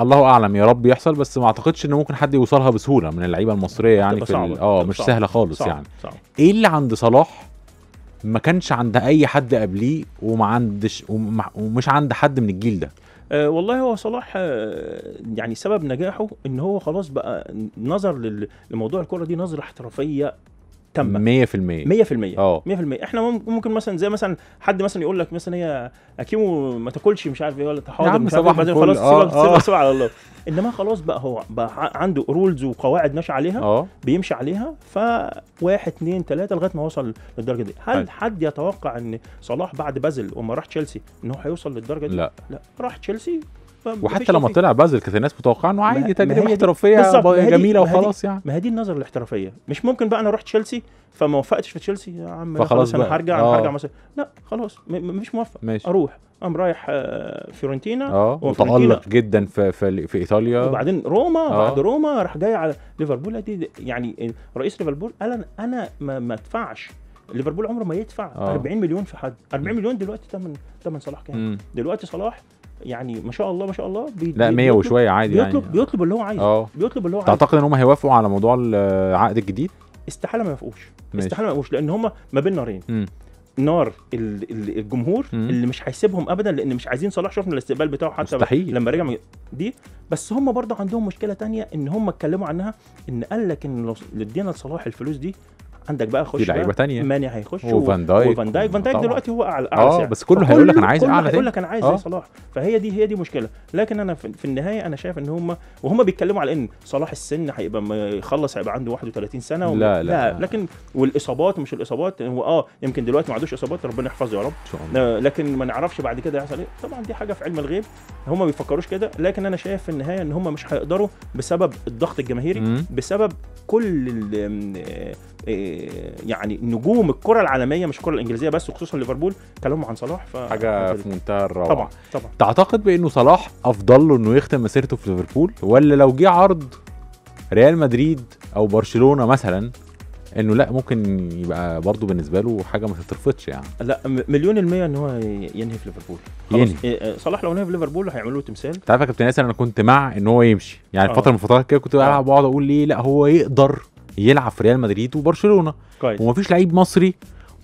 الله أعلم يا رب يحصل بس ما أعتقدش ان ممكن حد يوصلها بسهولة من اللعيبة المصرية يعني في آه مش سهلة خالص صعب يعني. صعب إيه اللي عند صلاح ما كانش عند أي حد قبليه وما عندش ومش عند حد من الجيل ده؟ أه والله هو صلاح أه يعني سبب نجاحه إن هو خلاص بقى نظر لموضوع الكرة دي نظرة احترافية تامه 100% 100% آه. 100% إحنا مم- ممكن مثلا زي مثلا حد مثلا يقول لك مثلا هي أكيمو ما تاكلش مش عارف إيه ولا حاضر عم مش عارف إيه، بعدين خلاص آه، سيبها سيبها آه. سيبها على الله. إنما خلاص بقى هو بقى عنده rules وقواعد ماشي عليها آه. بيمشي عليها فواحد اثنين ثلاثة لغاية ما وصل للدرجة دي. هل حلو. حد يتوقع إن صلاح بعد بازل وما راح تشيلسي ان هو هيوصل للدرجة دي؟ لا. لا. راح تشيلسي وحتى لما. طلع بازل كانت الناس متوقعه إنه عادي تجربه احترافية جميلة وخلاص يعني ما هي دي النظرة الاحترافية مش ممكن بقى أنا أروح تشيلسي فما وفقتش في تشيلسي يا عم لا فخلاص خلاص أنا. هرجع آه. هرجع مثلا لا خلاص مش موفق ماشي أروح قام رايح آه، فيورنتينا آه وتالق جدا في في, في إيطاليا وبعدين روما آه. بعد روما راح جاي على ليفربول دي يعني رئيس ليفربول قال أنا أنا ما, ما أدفعش ليفربول عمره ما يدفع آه. 40 مليون في حد 40 مليون دلوقتي ثمن ثمن صلاح كام. دلوقتي صلاح يعني ما شاء الله ما شاء الله بي لا بي- 100 بيطلب- وشوية عادي بيطلب يعني بيطلب اللي هو عايزه آه بيطلب اللي هو عايزه تعتقد إن هم هيوافقوا على موضوع العقد الجديد استحالة ما يوافقوش. استحالة ما يوافقوش لأن هم ما بين نارين مم. نار ال- ال- الجمهور مم. اللي مش هيسيبهم ابدا لأن مش عايزين صلاح شفنا الاستقبال بتاعه حتى مستحيل. لما رجع دي بس هم برضه عندهم مشكلة تانية إن هم اتكلموا عنها إن قال لك إن لو ادينا لصلاح الفلوس دي عندك بقى خش في لعيبة تانية. ماني هيخش وفان دايك وفان دايك. فان دايك. دلوقتي هو اعلى أعلى آه. بس كله هيقول لك أنا عايز أعلى هيقول لك أنا عايز آه. زي صلاح. فهي دي هي دي مشكلة. لكن أنا في النهاية أنا شايف إن هم وهم بيتكلموا على إن صلاح السن هيبقى ما يخلص هيبقى عنده 31 سنة وم- لا، لا. لا. لكن والإصابات مش الإصابات هو آه يمكن دلوقتي ما عندوش إصابات ربنا يحفظه يا رب. إن شاء الله. آه، لكن ما نعرفش بعد كده هيحصل إيه. طبعا دي حاجة في علم الغيب. هم ما بيفكروش كده. لكن أنا شايف في النهاية إن هم مش هيقدروا بسبب الضغط الجماهيري. بسبب كل آه، آه، يعني نجوم الكرة العالمية مش الكرة الإنجليزية بس وخصوصا ليفربول كلامهم عن صلاح ف حاجة في منتهى الروعة. طبعا طبعا. تعتقد بأنه صلاح أفضل له إنه يختم مسيرته في ليفربول؟ ولا لو جه عرض ريال مدريد أو برشلونة مثلا إنه لأ ممكن يبقى برضه بالنسبة له حاجة ما تترفضش يعني؟ لأ مليون المية إن هو ينهي في ليفربول. خلاص ينهي. آه، صلاح لو نهي في ليفربول هيعملوا له تمثال. انت عارف يا كابتن ياسر أنا كنت مع إن هو يمشي. يعني آه. فترة من الفترات كده كنت آه. بقعد أقول ليه لأ هو يقدر يلعب في ريال مدريد وبرشلونة. كويس. ومفيش لعيب مصري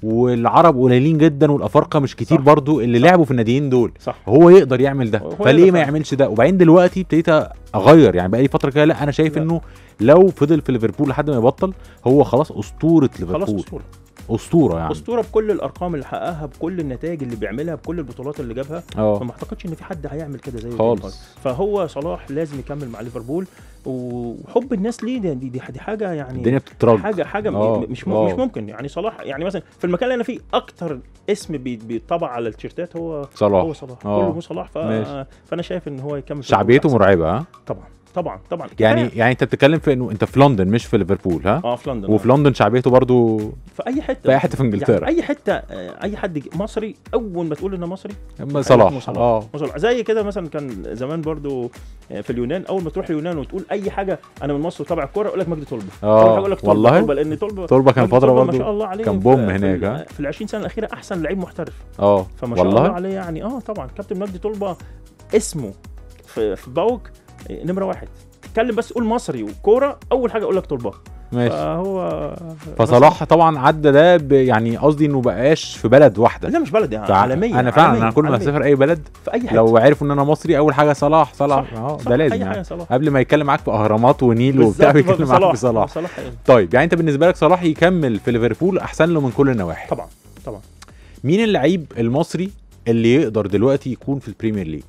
والعرب قليلين جدا والأفارقة مش كتير صح. برضو اللي صح. لعبوا في الناديين دول. صح. هو يقدر يعمل ده. فليه ما. يعملش ده؟ وبعدين دلوقتي ابتديت أغير. يعني بقى لي فترة كده لا أنا شايف لا. إنه لو فضل في ليفربول لحد ما يبطل هو خلاص أسطورة خلاص ليفربول. أسطورة يعني. أسطورة بكل الأرقام اللي حققها بكل النتائج اللي بيعملها بكل البطولات اللي جابها. آه. فما أعتقدش إن في حد هيعمل كده زيه خالص. فهو صلاح لازم يكمل مع ليفربول. وحب الناس ليه؟ دي, دي, دي, حاجة يعني الدنيا بتترج حاجة حاجة آه، مش آه. مش ممكن. يعني صلاح يعني مثلا في المكان اللي أنا فيه أكتر اسم بي- بيطبع على التيشيرتات هو صلاح. هو صلاح. آه. كله مو صلاح. ف... ماشي. فأنا شايف إن هو يكمل شعبيته مرعبة ها. طبعا. طبعا طبعا. يعني كفاية. يعني انت بتتكلم في انه انت في لندن مش في ليفربول ها؟ آه في لندن وفي آه. لندن شعبيته برضو في أي حتة. في أي حتة في يعني إنجلترا. في أي حتة آه، أي حد مصري أول ما تقول إنه مصري صلاح. آه. زي كده مثلا كان زمان برضو آه، في اليونان أول ما تروح اليونان وتقول أي حاجة أنا من مصر وتابع الكوره يقول لك مجدي طلبة. حاجة يقول لك طلبة، والله؟ طلبة لأن طلبه تربه كان فترة طلبة ما شاء الله عليه كان بوم هناك،؟ في ال 20 سنة الأخيرة أحسن لعيب محترف. آه فما شاء الله عليه يعني. آه طبعا. كابتن مجدي طلبة اسمه في باوك نمرة واحد. تتكلم بس قول مصري وكورة أول حاجة أقول لك طلبة. ماشي. فهو فصلاح طبعا عدى ده يعني قصدي إنه بقاش في بلد واحدة. لا مش بلد يعني عالميه أنا فعلا عالمية، أنا كل ما. أسافر أي بلد في أي حتة. لو عرفوا إن أنا مصري أول حاجة صلاح صلاح. أه ده لازم يعني. صلاح. قبل ما يتكلم معاك في أهرامات ونيل وبتاع بيتكلم معاك في صلاح. صلاح يعني. طيب يعني أنت بالنسبة لك صلاح يكمل في ليفربول أحسن له من كل النواحي. طبعا طبعا. مين اللعيب المصري اللي يقدر دلوقتي يكون في البريمير ليج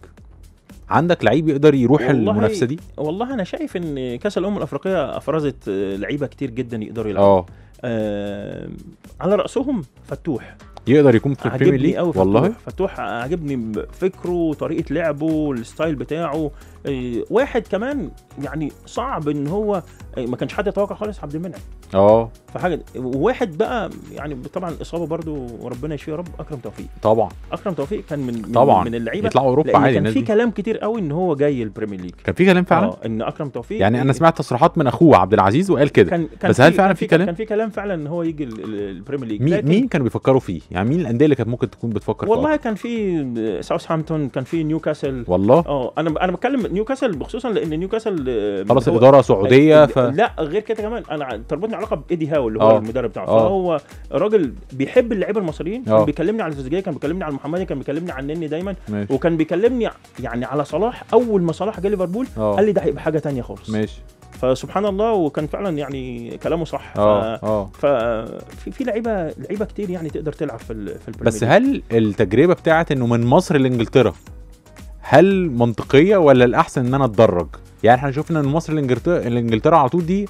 عندك لعيب يقدر يروح المنافسة دي؟ والله أنا شايف إن كأس الأمم الأفريقية أفرزت آه، لعيبة كتير جدا يقدروا يلعبوا. آه. آه على رأسهم فتوح. يقدر يكون في البريمير ليج والله. فتوح عجبني فكره طريقة لعبه ال style بتاعه. آه، واحد كمان يعني صعب إن هو آه، ما كانش حد يتوقع خالص عبد المنعم. آه. فحاجة وواحد بقى يعني طبعا الاصابه برضو وربنا يشفيه يا رب أكرم توفيق. طبعا. أكرم توفيق كان من من- طبعا. من اللعيبة يطلعوا أوروبا عادي كان في كلام كتير قوي إن هو جاي البريمير ليج. كان في كلام فعلا؟ آه إن أكرم توفيق يعني أنا سمعت تصريحات من أخوه عبد العزيز وقال كده. كان كان بس هل فعلا في كلام؟ كان في كلام فعلا إن هو يجي ال- ال- البريمير ليج. مين مين كانوا بيفكروا فيه؟ يعني مين الأندية اللي كانت ممكن تكون بتفكر والله كان في ساوثهامبتون كان في نيوكاسل والله؟ آه أنا أنا بتكلم نيوكاسل بخصوصا لأن نيوكاسل آه، خلاص الإدارة سعودية ف لا غير كده كمان أنا تربطني علاقة بإيدي هاو اللي هو آه. المدرب بتاعه آه. فهو راجل بيحب اللعيبة المصريين آه. كان بيكلمني على تريزيجيه كان بيكلمني على المحمدي كان بيكلمني عن النني دايما ماشي وكان بيكلمني يعني على صلاح أول ما صلاح جه ليفربول قال لي ده هيبقى حاجة تانية خالص ماشي فسبحان الله وكان فعلا يعني كلامه صح ف... آه ففي في لعيبة لعيبة كتير يعني تقدر تلعب في. في البريمير بس. هل التجربة بتاعت إنه من مصر لإنجلترا هل منطقية ولا الأحسن إن أنا أتدرج؟ يعني إحنا شفنا إن مصر لانجلترا لإنجلترا على طول دي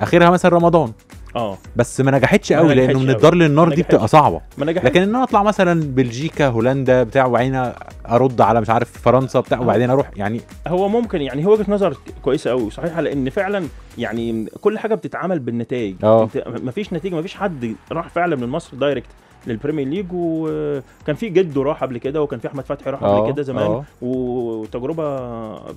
آخرها مثلا رمضان. آه. بس ما نجحتش قوي لأنه نجحتش من. الدار للنار دي نجحتش. بتبقى صعبة. ما نجحش لكن إن أنا أطلع مثلا بلجيكا هولندا بتاع وبعدين أرد على مش عارف فرنسا بتاع وبعدين أروح. يعني هو ممكن يعني هو وجهة نظر كويسة قوي وصحيحة لأن فعلا يعني كل حاجة بتتعمل بالنتائج. آه. أنت مفيش نتيجة مفيش حد راح فعلا من مصر direct للبريمير ليج وكان في جدو راح قبل كده وكان في أحمد فتحي راح قبل كده زمان آه. وتجربة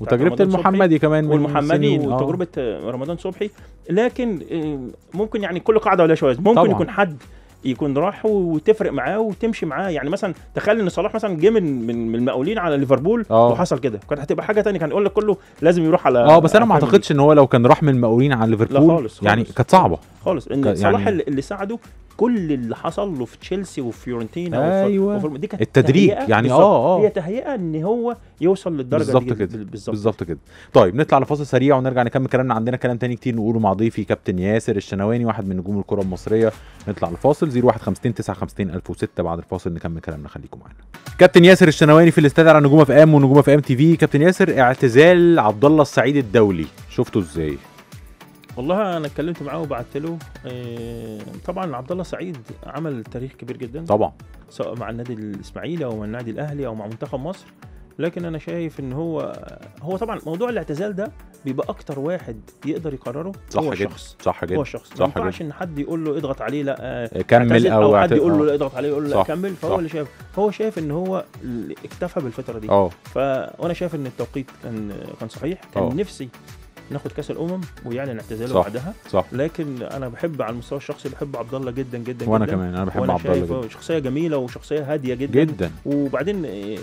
وتجربة. المحمدي كمان والمحمدي آه. وتجربة رمضان صبحي لكن آه، ممكن يعني كل قاعدة ولا شواذ ممكن طبعا. يكون حد يكون راح وتفرق معاه وتمشي معاه يعني مثلا تخيل إن صلاح مثلا جه من من المقاولين على ليفربول. وحصل كده كانت هتبقى حاجة تانية كان يقول لك كله لازم يروح على آه بس أنا ما أعتقدش إن هو لو كان راح من المقاولين على ليفربول خالص، يعني. كانت صعبة خالص إن يعني- صلاح اللي ساعده كل اللي حصل له في تشيلسي وفي فيورنتينا وفي- أيوة. وفي دي كانت التدريج، يعني. آه، آه. هي تهيئة إن هو يوصل للدرجة بالظبط دي كده. بال- بالظبط. بالظبط كده. طيب نطلع لفاصل سريع ونرجع نكمل كلامنا. عندنا كلام تاني كتير نقوله مع ضيفي كابتن ياسر الشنواني واحد من نجوم الكرة المصرية. نطلع لفاصل 0152 952 1006 بعد الفاصل. نكمل كلامنا. خليكم معانا. كابتن ياسر الشنواني في الاستاد على نجوم FM ونجوم FM TV. كابتن ياسر اعتزال عبد الله السعيد الدولي. شفته إزاي؟ والله أنا اتكلمت معاه وبعت له آه، طبعا عبد الله سعيد عمل تاريخ كبير جدا. طبعا. سواء مع النادي الإسماعيلي أو مع النادي الأهلي أو مع منتخب مصر. لكن أنا شايف إن هو هو طبعا موضوع الاعتزال ده بيبقى أكتر واحد يقدر يقرره صح هو الشخص صح هو جدا الشخص ما ينفعش إن حد يقول له اضغط عليه لأ كمل أو أو حد يقول له. لا اضغط عليه يقول له لأ كمل. فهو صح. اللي شايف هو شايف إن هو اكتفى بالفترة دي. آه ف وأنا شايف إن التوقيت كان كان صحيح. كان آه. نفسي ناخد كاس الأمم ويعلن اعتزاله. بعدها صح لكن أنا بحب على المستوى الشخصي بحب عبد الله جدا جدا وأنا جدا كمان أنا بحب عبد الله جدا شخصية جميلة وشخصية هادية جدا, جدا وبعدين آه،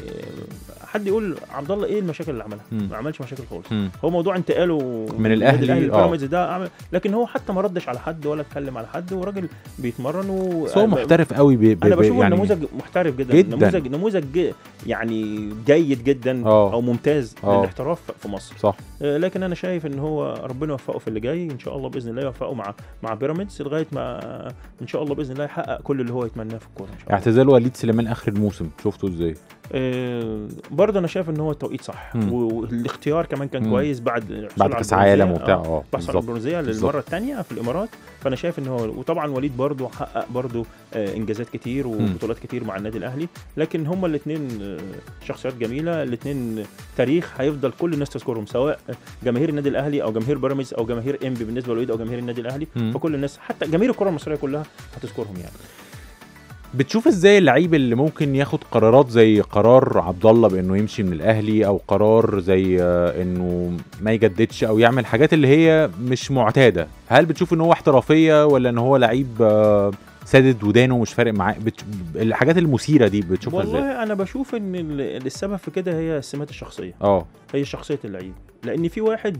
حد يقول عبد الله إيه المشاكل اللي عملها. ما عملش مشاكل خالص. هو موضوع انتقاله من الأهلي. بيراميدز ده عمل لكن هو حتى ما ردش على حد ولا اتكلم على حد وراجل بيتمرن و هو محترف قوي بي بي أنا بشوفه يعني نموذج محترف جدا, جداً. نموذج نموذج يعني جيد جدا آه. أو ممتاز آه. للاحتراف في مصر صح آه، لكن أنا شايف إن هو ربنا يوفقه في اللي جاي إن شاء الله بإذن الله يوفقه مع مع بيراميدز لغاية ما إن شاء الله بإذن الله يحقق كل اللي هو يتمناه في الكورة إن شاء الله. اعتزال وليد سليمان آخر الموسم شفته إزاي؟ برضه أنا شايف إن هو التوقيت صح مم. والاختيار كمان كان مم. كويس بعد بعد كأس. عالم آه، وبتاع آه بحصل على بالظبط البرونزيه. للمرة الثانية في الإمارات فأنا شايف إن هو وطبعا وليد برضه حقق برضه آه، إنجازات كتير وبطولات كتير مع النادي الأهلي لكن هما الاثنين شخصيات جميلة الاثنين تاريخ هيفضل كل الناس تذكرهم سواء جماهير النادي الأهلي أو جماهير بيراميدز أو جماهير إنبي بالنسبة لوليد أو جماهير النادي الأهلي مم. فكل الناس حتى جماهير الكرة المصرية كلها هتذكرهم يعني بتشوف إزاي اللعيب اللي ممكن ياخد قرارات زي قرار عبد الله بانه يمشي من الاهلي أو قرار زي آه، انه ما يجددش أو يعمل حاجات اللي هي مش معتادة؟ هل بتشوف ان هو احترافية ولا ان هو لعيب آه، سادد ودانه ومش فارق معاه؟ بتش... الحاجات المثيرة دي بتشوفها إزاي؟ والله أنا بشوف ان ال- السبب في كده هي السمات الشخصية. آه. هي شخصية اللعيب. لأن في واحد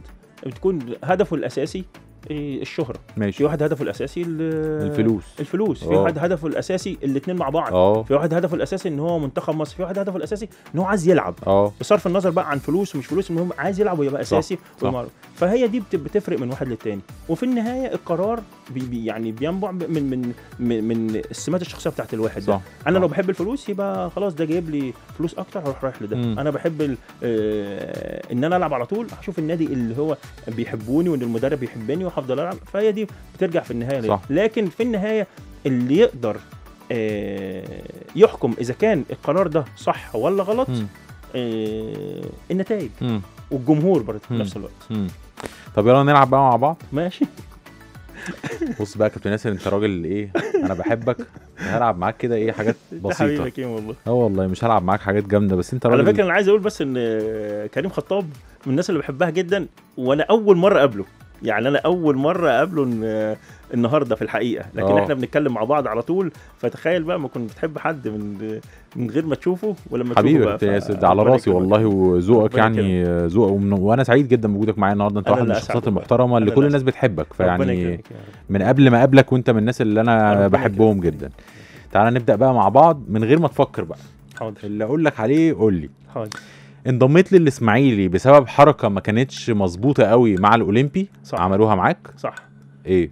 بتكون هدفه الأساسي إيه، الشهرة. في ماشي واحد هدفه الأساسي ال- الفلوس. الفلوس. في آه. واحد هدفه الأساسي الاثنين مع بعض. آه. في واحد هدفه الأساسي إن هو منتخب مصر. في واحد هدفه الأساسي إن هو عايز يلعب. آه. بصرف النظر بقى عن فلوس ومش فلوس المهم عايز يلعب ويبقى صح، أساسي صح. ويبقى- فهي دي بت- بتفرق من واحد للتاني وفي النهاية القرار بي بي يعني بينبع من من من, من السمات الشخصية بتاعت الواحد ده صح أنا صح. لو بحب الفلوس يبقى خلاص ده جايب لي فلوس أكتر هروح رايح لده. أنا بحب آه إن أنا ألعب على طول هشوف النادي اللي هو بيحبوني وإن المدرب بيحبني وهفضل ألعب فهي دي بترجع في النهاية ليه صح. لكن في النهاية اللي يقدر آه يحكم إذا كان القرار ده صح ولا غلط. آه النتائج مم. والجمهور برضه في. نفس الوقت مم. طب يلا نلعب بقى مع بعض. ماشي. بص بقى يا كابتن ياسر انت راجل إيه؟ أنا بحبك. هلعب معاك كده إيه؟ حاجات بسيطة. حبيبك إيه والله. آه والله مش هلعب معاك حاجات جامدة بس أنت على راجل فكرة أنا عايز أقول بس إن كريم خطاب من الناس اللي بحبها جدا وأنا أول مرة أقابله. يعني أنا أول مرة أقابله النهارده في الحقيقة. لكن آه. إحنا بنتكلم مع بعض على طول فتخيل بقى ما كنت بتحب حد من من غير ما تشوفه ولما تشوفه حبيبي يا ياسر ده على راسي. والله وذوقك يعني ذوق وأنا سعيد جدا بوجودك معايا النهارده. أنت واحد من الشخصيات. المحترمة اللي كل الناس بتحبك. فيعني. من قبل ما أقابلك وأنت من الناس اللي أنا بحبهم. جدا. تعالى نبدأ بقى مع بعض من غير ما تفكر بقى. حاضر. اللي أقول لك عليه قول لي. حاضر. انضميت للإسماعيلي بسبب حركة ما كانتش مظبوطة قوي مع الأولمبي صح عملوها معاك صح إيه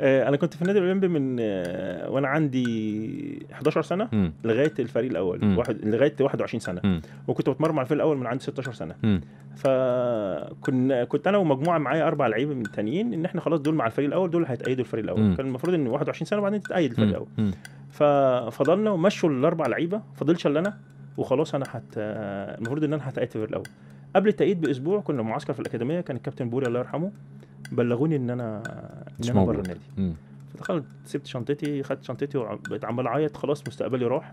آه أنا كنت في النادي الأولمبي من آه وأنا عندي 11 سنة مم. لغاية الفريق الأول مم. واحد لغاية 21 سنة مم. وكنت بتمرن مع الفريق الأول من عندي 16 سنة مم. فكنا كنت أنا ومجموعة معايا أربع لعيبة من التانيين إن إحنا خلاص دول مع الفريق الأول دول هيتأيدوا الفريق الأول مم. كان المفروض إن 21 سنة وبعدين تتأيد الفريق. الأول. ففضلنا ومشوا الأربع لعيبة فضلش الا أنا وخلاص أنا حت المفروض إن أنا الفريق الأول قبل التأييد بأسبوع كنا معسكر في الأكاديمية كان الكابتن بوري الله يرحمه بلغوني إن أنا إن أنا بره. النادي. فدخلت سبت شنطتي خدت شنطتي وبقيت عمال أعيط خلاص مستقبلي راح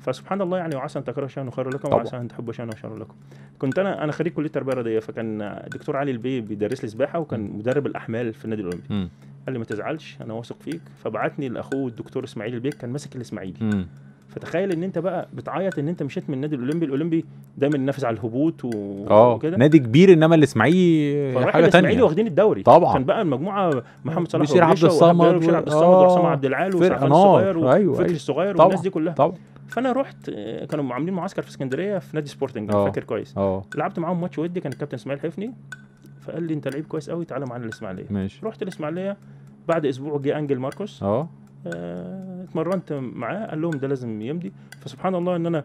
فسبحان الله يعني وعسى أن تكرهوا شيئا خير لكم. وعسى أن تحبوا شيئا شر لكم كنت أنا أنا خريج كلية تربية رياضية فكان الدكتور علي البي بيدرس لي سباحة وكان مدرب الأحمال في النادي الأولمبي. قال لي ما تزعلش أنا واثق فيك فبعتني لأخوه الدكتور إسماعيل البيك كان ماسك الإسماعيلي. فتخيل إن أنت بقى بتعيط إن أنت مشيت من النادي الأولمبي الأولمبي دايما ينافس على الهبوط. آه وكده نادي كبير إنما الإسماعيلي حاجة الإسماعيلي تانية واخدين الدوري طبعا. كان بقى المجموعة محمد صلاح بشير عبد الصمد وحب- بشير عبد الصمد آه، وحسام عبد العال نار. الصغير أيوة، وفكري أيوة. الصغير. والناس دي كلها طبعا فأنا رحت آه، كانوا عاملين معسكر في اسكندرية في نادي سبورتنج آه. أنا فاكر كويس آه لعبت معاهم ماتش ودي كان الكابتن إسماعيل حفني فقال لي أنت لعيب كويس قوي تعالى معانا الإسماعيلية ماشي رحت الإسماعيلية بعد أسبوع جه أنجل ماركوس آه آه، اتمرنت معاه قال لهم ده لازم يمضي. فسبحان الله إن أنا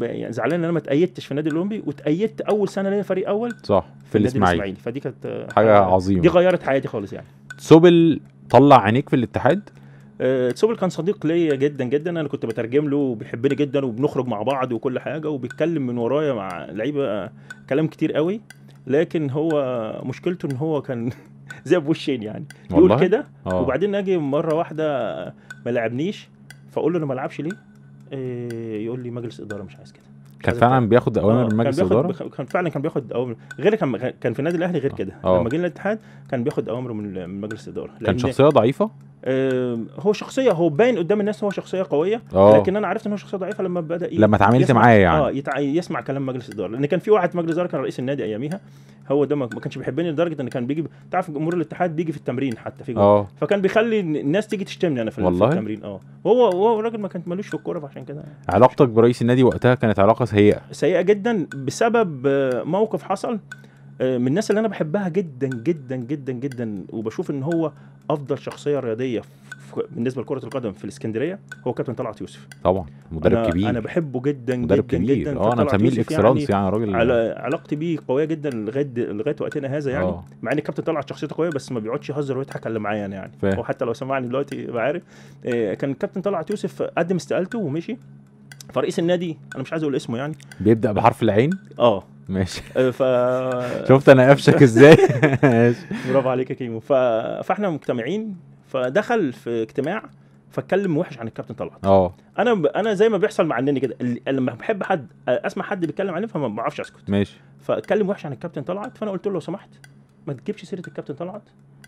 يعني زعلان إن أنا ما اتأيدتش في النادي الأولمبي واتأيدت أول سنة ليا فريق أول صح في النادي الإسماعيلي. فدي كانت آه، حاجة دي عظيمة. غيرت حياتي خالص يعني. سوبل طلع عينيك في الاتحاد؟ آه، تسوبل كان صديق ليا جدا جدا. أنا كنت بترجم له وبيحبني جدا وبنخرج مع بعض وكل حاجة وبيتكلم من ورايا مع لعيبة آه، كلام كتير قوي. لكن هو مشكلته إن هو كان زي ابو وشين يعني. يقول؟ كده آه. وبعدين أجي مرة واحدة ما لعبنيش فأقول له أنا ما ألعبش ليه؟ آه، يقول لي مجلس إدارة مش عايز كده. كان فعلا بياخد آه، أوامر من كان مجلس الاداره بخ- كان فعلا كان بياخد أوامر. غير كان كان في النادي الأهلي غير كده. آه. لما جه الاتحاد كان بياخد اوامر من مجلس الاداره كان شخصية ضعيفة؟ آه، هو شخصية هو باين قدام الناس هو شخصية قوية آه. لكن أنا عرفت إن هو شخصية ضعيفة لما بدأ ي- لما اتعاملت يسمع- معاه يعني. آه يتع... يسمع كلام مجلس الاداره لأن كان في واحد في مجلس الاداره كان رئيس النادي أياميها هو ده ما كانش بيحبني لدرجة إن كان بيجي تعرف جمهور الاتحاد بيجي في التمرين حتى في. آه. فكان بيخلي الناس تيجي تشتمني أنا في, ال- في والله؟ التمرين آه. وهو وهو راجل ما كان ملوش في الكورة فعشان كده علاقتك برئيس النادي وقتها كانت علاقة سيئة. سيئة جدا بسبب آه، موقف حصل. آه، من الناس اللي أنا بحبها جدا جدا جدا جدا وبشوف إن هو أفضل شخصية رياضية بالنسبة لكرة القدم في الإسكندرية هو كابتن طلعت يوسف. طبعا مدرب أنا كبير. أنا بحبه جدا مدرب جدا كبير. جدا. آه أنا مسميه الاكسلانس يعني راجل على علاقتي بيه قوية جدا لغاية لغاية وقتنا هذا يعني. آه. مع إن الكابتن طلعت شخصيته قوية بس ما بيقعدش يهزر ويضحك اللي معايا أنا يعني. هو حتى لو سمعني دلوقتي يبقى عارف. آه، كان الكابتن طلعت يوسف قدم استقالته ومشي. فرئيس النادي أنا مش عايز أقول اسمه يعني. بيبدأ بحرف العين؟ آه. ماشي. آه، ف شفت أنا قفشك إزاي. برافو عليك يا كيمو. ف... فاحنا مجتمعين فدخل في اجتماع فاتكلم وحش عن الكابتن طلعت. آه. أنا ب... أنا زي ما بيحصل مع النني كده لما بحب حد أسمع حد بيتكلم عنه فما بعرفش أسكت. ماشي. فاتكلم وحش عن الكابتن طلعت فأنا قلت له لو سمحت ما تجيبش سيرة الكابتن طلعت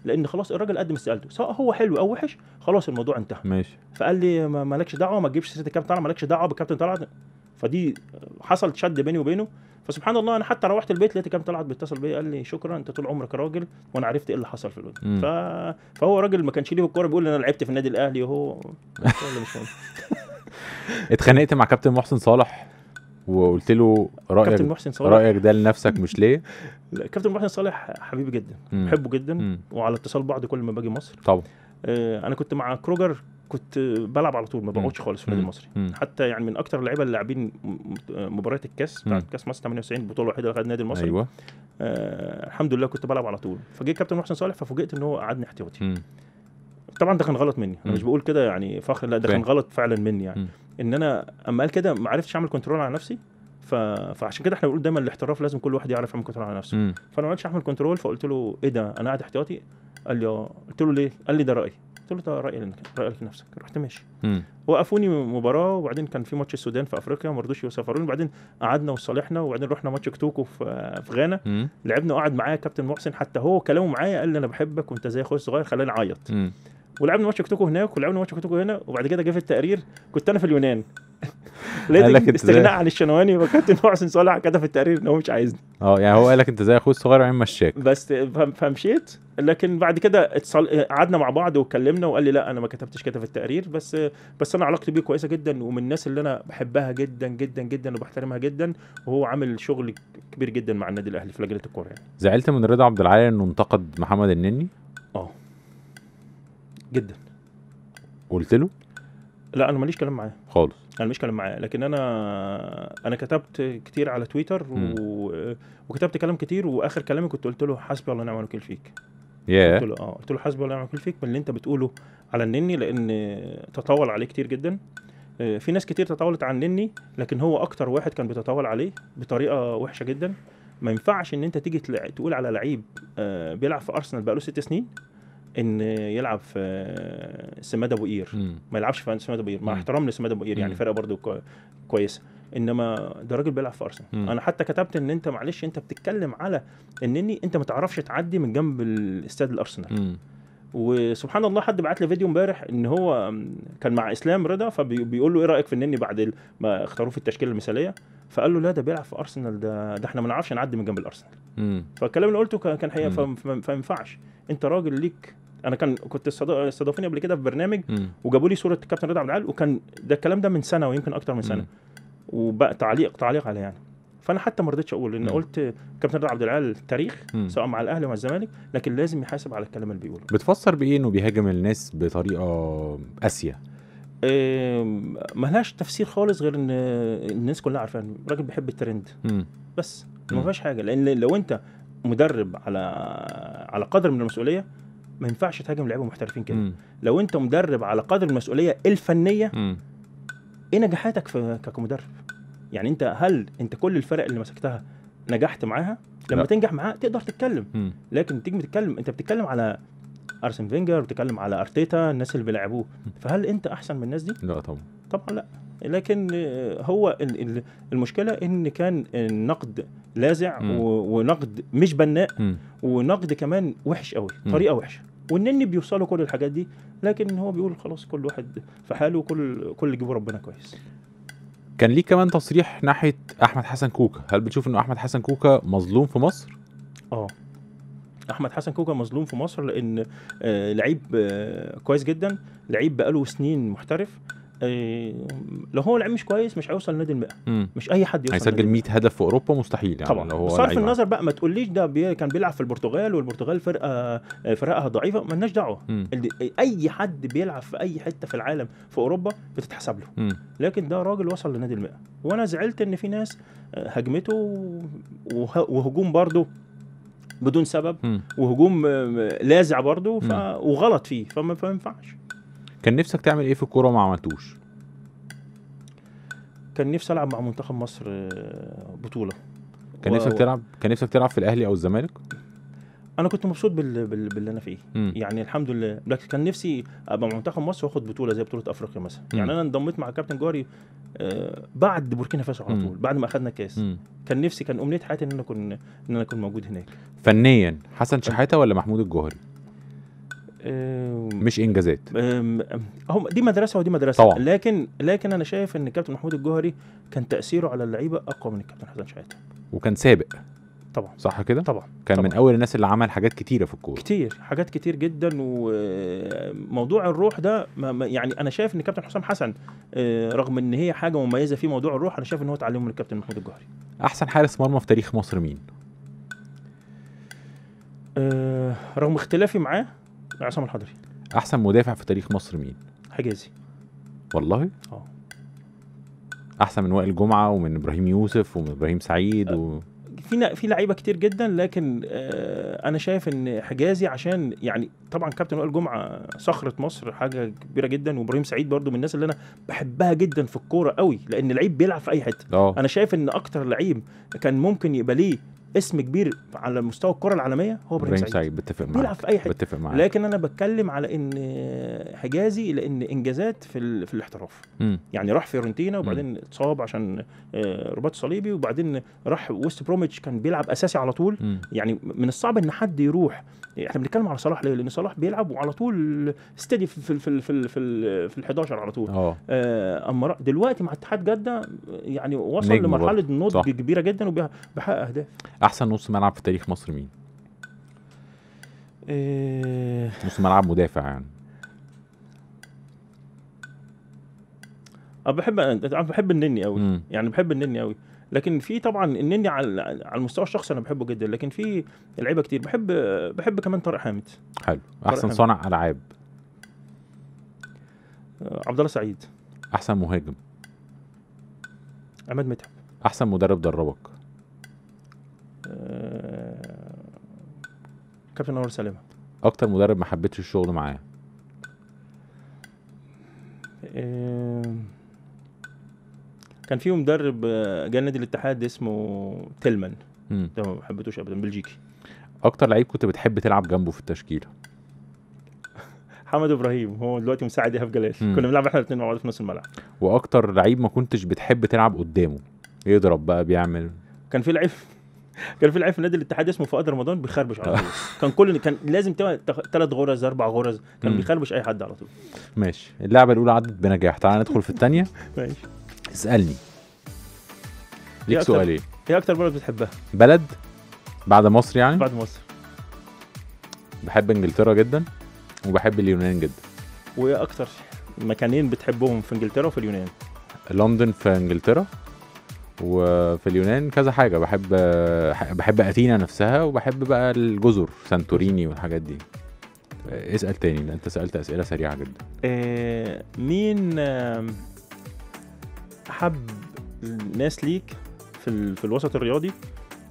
لأن خلاص الراجل قدم استقالته. سواء هو حلو أو وحش خلاص الموضوع انتهى. ماشي. فقال لي ما- مالكش دعوة ما تجيبش سيرة الكابتن طلعت مالكش دعوة بالكابتن طلعت. فدي حصل شد بيني وبينه. فسبحان الله أنا حتى روحت البيت لقيت الكابتن طلعت بيتصل بيا قال لي شكرا أنت طول عمرك راجل وأنا عرفت إيه اللي حصل في الوقت. ف... فهو راجل ما كانش ليه الكورة بيقول أنا لعبت في النادي الأهلي وهو مش. اتخانقت مع كابتن محسن صالح وقلت له رأيك كابتن محسن صالح رأيك ده لنفسك مش ليه لا، كابتن محسن صالح حبيبي جدا. بحبه جدا مم. وعلى اتصال بعض كل ما باجي مصر طبعا آه، أنا كنت مع كروجر كنت بلعب على طول ما بقعدش خالص في النادي. المصري. حتى يعني من أكتر اللعيبة اللي لاعبين مباريات الكاس بتاعت. كاس مصر 98 البطوله الوحيده اللي خدها النادي المصري أيوه آه الحمد لله كنت بلعب على طول فجه كابتن محسن صالح ففوجئت إن هو قعدني احتياطي مم. طبعا ده كان غلط مني أنا. مش بقول كده يعني فخر لا ده كان. غلط فعلا مني يعني مم. إن أنا أما قال كده ما عرفتش أعمل control على نفسي ف... فعشان كده إحنا بنقول دايما الاحتراف لازم كل واحد يعرف يعمل control على نفسه مم. فأنا ما عرفتش أعمل control فقلت له إيه ده أنا قاعد احتياطي قال لي آه قلت له ليه؟ قال لي ده رأيي. قلت له ده رأيي لنك- رأيك لنفسك رحت ماشي. وقفوني مباراة وبعدين كان في ماتش السودان في أفريقيا ما رضوش يسافروني. وبعدين قعدنا وصالحنا وبعدين رحنا ماتش كتوكو في في غانا. لعبنا وقعد معايا كابتن محسن. حتى هو كلامه معايا قال لي أنا بحبك وأنت زي أخويا الصغير خلاني أعيط. ولعبنا ماتش كتوكو هناك ولعبنا ماتش كتوكو هنا وبعد كده جه في التقرير كنت أنا في اليونان. انت استغناء عن الشنواني وكابتن محسن صالح كتب في التقرير ان هو مش عايزني. آه يعني هو قال لك انت زي اخوه الصغير وعين مشاك. بس فم- فمشيت. لكن بعد كده اتصل قعدنا مع بعض واتكلمنا وقال لي لا أنا ما كتبتش كده في التقرير. بس بس أنا علاقتي بيه كويسة جدا ومن الناس اللي أنا بحبها جدا جدا جدا وبحترمها جدا. وهو عامل شغل كبير جدا مع النادي الأهلي في لجنة الكورة يعني. زعلت من رضا عبد العال إنه انتقد محمد النني؟ آه. جدا. قلت له؟ لا أنا ماليش كلام معاه. خالص. أنا ماليش كلام معاه لكن أنا أنا كتبت كتير على تويتر و... وكتبت كلام كتير وآخر كلامي كنت قلت له حسبي الله ونعم الوكيل فيك. ياه. قلت له آه قلت له حسبي الله ونعم الوكيل فيك من اللي أنت بتقوله على النني لأن تطاول عليه كتير جدا. آه، في ناس كتير تطاولت على النني لكن هو أكتر واحد كان بيتطاول عليه بطريقة وحشة جدا. ما ينفعش إن أنت تيجي تقول على لعيب آه، بيلعب في أرسنال بقاله ست سنين إن يلعب في سماد ابو قير. ما يلعبش في سماد ابو قير مع. احترام لسماد ابو قير يعني. فرقة برضو كو- كويسة إنما ده راجل بيلعب في أرسنال. أنا حتى كتبت إن أنت معلش أنت بتتكلم على انني أنت ما تعرفش تعدي من جنب الاستاد الأرسنال. وسبحان الله حد بعت لي فيديو امبارح إن هو كان مع إسلام رضا فبيقول له إيه رأيك في النني بعد ما اختاروه في التشكيلة المثالية فقال له لا ده بيلعب في أرسنال ده ده إحنا ما نعرفش نعدي من جنب الأرسنال. فالكلام اللي قلته كان- حقيقة. فما- ينفعش أنت راجل ليك أنا كان كنت استضا- استضافوني قبل كده في برنامج. وجابوا لي صورة كابتن رضا عبد العال وكان ده الكلام ده من سنة ويمكن أكتر من سنة. وبقى تعليق تعليق عليه يعني فأنا حتى ما رضيتش أقول لأن مم. قلت كابتن رضا عبد العال تاريخ. سواء مع الأهلي ومع الزمالك لكن لازم يحاسب على الكلام اللي بيقوله بتفسر بإيه إنه بيهاجم الناس بطريقة قاسية آم، ملهاش تفسير خالص غير إن الناس كلها عارفاه الراجل بيحب الترند مم. بس. ما فيهاش حاجة لأن لو أنت مدرب على على قدر من المسؤولية ما ينفعش تهاجم لعيبة محترفين كده مم. لو أنت مدرب على قدر المسؤولية الفنية مم. إيه نجاحاتك في كمدرب يعني انت هل انت كل الفرق اللي مسكتها نجحت معاها؟ لما لا. تنجح معاها تقدر تتكلم. مم. لكن تيجي تتكلم انت بتتكلم على أرسن فينجر بتتكلم على أرتيتا الناس اللي بيلعبوه. فهل انت أحسن من الناس دي؟ لا طبعا. طبعا لا. لكن هو ال- ال- المشكلة إن كان النقد لاذع ونقد مش بناء مم. ونقد كمان وحش قوي. طريقة وحشة. والنني بيوصلوا كل الحاجات دي لكن هو بيقول خلاص كل واحد في حاله وكل كل اللي يجيبه ربنا كويس. كان ليه كمان تصريح ناحية أحمد حسن كوكا. هل بتشوف إنه أحمد حسن كوكا مظلوم في مصر؟ آه. أحمد حسن كوكا مظلوم في مصر لأن آه لعيب آه كويس جدا لعيب بقاله سنين محترف لو هو لعيب مش كويس مش هيوصل لنادي المئة مم. مش أي حد يوصل هيسجل لنادي 100 هدف في أوروبا مستحيل يعني طبعا لو هو بصرف النظر بقى ما تقوليش ده بي كان بيلعب في البرتغال والبرتغال فرقة فرقها ضعيفة مالناش دعوة. ال- أي حد بيلعب في أي حتة في العالم في أوروبا بتتحسب له مم. لكن ده راجل وصل لنادي المئة وأنا زعلت إن في ناس آه، هجمته وه- وهجوم برضه بدون سبب مم. وهجوم آه، لاذع برضه ف... وغلط فيه فما ينفعش كان نفسك تعمل إيه في الكورة وما عملتوش؟ كان نفسي ألعب مع منتخب مصر آه، بطولة. كان و- نفسك تلعب كان نفسك تلعب في الأهلي أو الزمالك؟ أنا كنت مبسوط بال... بال... باللي أنا فيه. مم. يعني الحمد لله. لكن كان نفسي أبقى مع منتخب مصر وأخد بطولة زي بطولة أفريقيا مثلا. مم. يعني أنا انضميت مع كابتن جوهري آه، بعد بوركينا فاسو على. طول بعد ما أخدنا الكاس. كان نفسي كان أمنية حياتي إن أنا اكون إن أنا أكون موجود هناك. فنيا حسن شحاتة ولا محمود الجوهري؟ مش إنجازات. هم دي مدرسة ودي مدرسة. طبعا. لكن لكن أنا شايف إن الكابتن محمود الجوهري كان تأثيره على اللعيبة أقوى من الكابتن حسن شحاته وكان سابق. طبعا. صح كده؟ طبعا. كان طبعا. من أول الناس اللي عمل حاجات كتيرة في الكورة. كتير حاجات كتير جدا. وموضوع الروح ده ما يعني أنا شايف إن الكابتن حسام حسن آه، رغم إن هي حاجة مميزة في موضوع الروح أنا شايف إن هو اتعلمه من الكابتن محمود الجوهري. أحسن حارس مرمى في تاريخ مصر مين؟ آه، رغم اختلافي معاه عصام الحضري. أحسن مدافع في تاريخ مصر مين؟ حجازي. والله؟ آه. أحسن من وائل جمعة ومن إبراهيم يوسف ومن إبراهيم سعيد و... في في لعيبة كتير جدا لكن آه، أنا شايف إن حجازي عشان يعني طبعا كابتن وائل جمعة صخرة مصر حاجة كبيرة جدا وإبراهيم سعيد برضو من الناس اللي أنا بحبها جدا في الكورة قوي لأن لعيب بيلعب في أي حتة. آه. أنا شايف إن أكتر لعيب كان ممكن يبقى ليه اسم كبير على مستوى الكرة العالمية هو إبراهيم سعيد, سعيد بتفق بيلعب معاك في أي حتة. بتفق معاك. لكن أنا بتكلم على إن حجازي لأن إنجازات في ال- في الاحتراف. مم. يعني راح فيورنتينا وبعدين اتصاب عشان آه، رباط صليبي وبعدين راح ويست بروميتش كان بيلعب أساسي على طول. مم. يعني من الصعب إن حد يروح إحنا بنتكلم على صلاح ليه؟ لأن صلاح بيلعب وعلى طول steady في في في في في, في ال 11 على طول آه آه، أما دلوقتي مع اتحاد جدة يعني وصل لمرحلة. نضج. كبيرة جدا وبيحقق أهداف أحسن نص ملعب في تاريخ مصر مين آه، نص ملعب مدافع يعني أنا بحب أنا بحب النني قوي. يعني بحب النني قوي لكن في طبعا النني على على المستوى الشخصي أنا بحبه جدا لكن في لعيبة كتير. بحب بحب كمان طارق حامد. حلو. أحسن حامد. صانع ألعاب. آه، عبد الله سعيد. أحسن مهاجم. عماد متعب. أحسن مدرب دربك. آه، كابتن أنور سلامة. أكتر مدرب ما حبيتش الشغل معاه. آه، كان فيهم مدرب آه، جه نادي الاتحاد اسمه تيلمان. ده ما حبيتوش ابدا بلجيكي. أكتر لعيب كنت بتحب تلعب جنبه في التشكيلة؟ حمد إبراهيم هو دلوقتي مساعد إيهاب جلال. مم. كنا بنلعب إحنا الاثنين مع بعض في نص الملعب. وأكتر لعيب ما كنتش بتحب تلعب قدامه يضرب بقى بيعمل. كان في لعيب كان في لعيب في نادي الاتحاد اسمه فؤاد رمضان بيخربش على طول. كان كل كان لازم ثلاث غرز أربع غرز كان. بيخربش أي حد على طول. ماشي. اللعبة الأولى عدت بنجاح. تعال ندخل في الثانية ماشي. اسألني. ليك أكتر- سؤال إيه أكتر بلد بتحبها. بلد بعد مصر يعني؟ بعد مصر. بحب إنجلترا جدا وبحب اليونان جدا. وإيه أكتر مكانين بتحبهم في إنجلترا وفي اليونان؟ لندن في إنجلترا وفي اليونان كذا حاجة. بحب بحب أثينا نفسها وبحب بقى الجزر سانتوريني والحاجات دي. اسأل تاني أنت سألت أسئلة سريعة جدا. آه مين أحب ناس ليك في ال... في الوسط الرياضي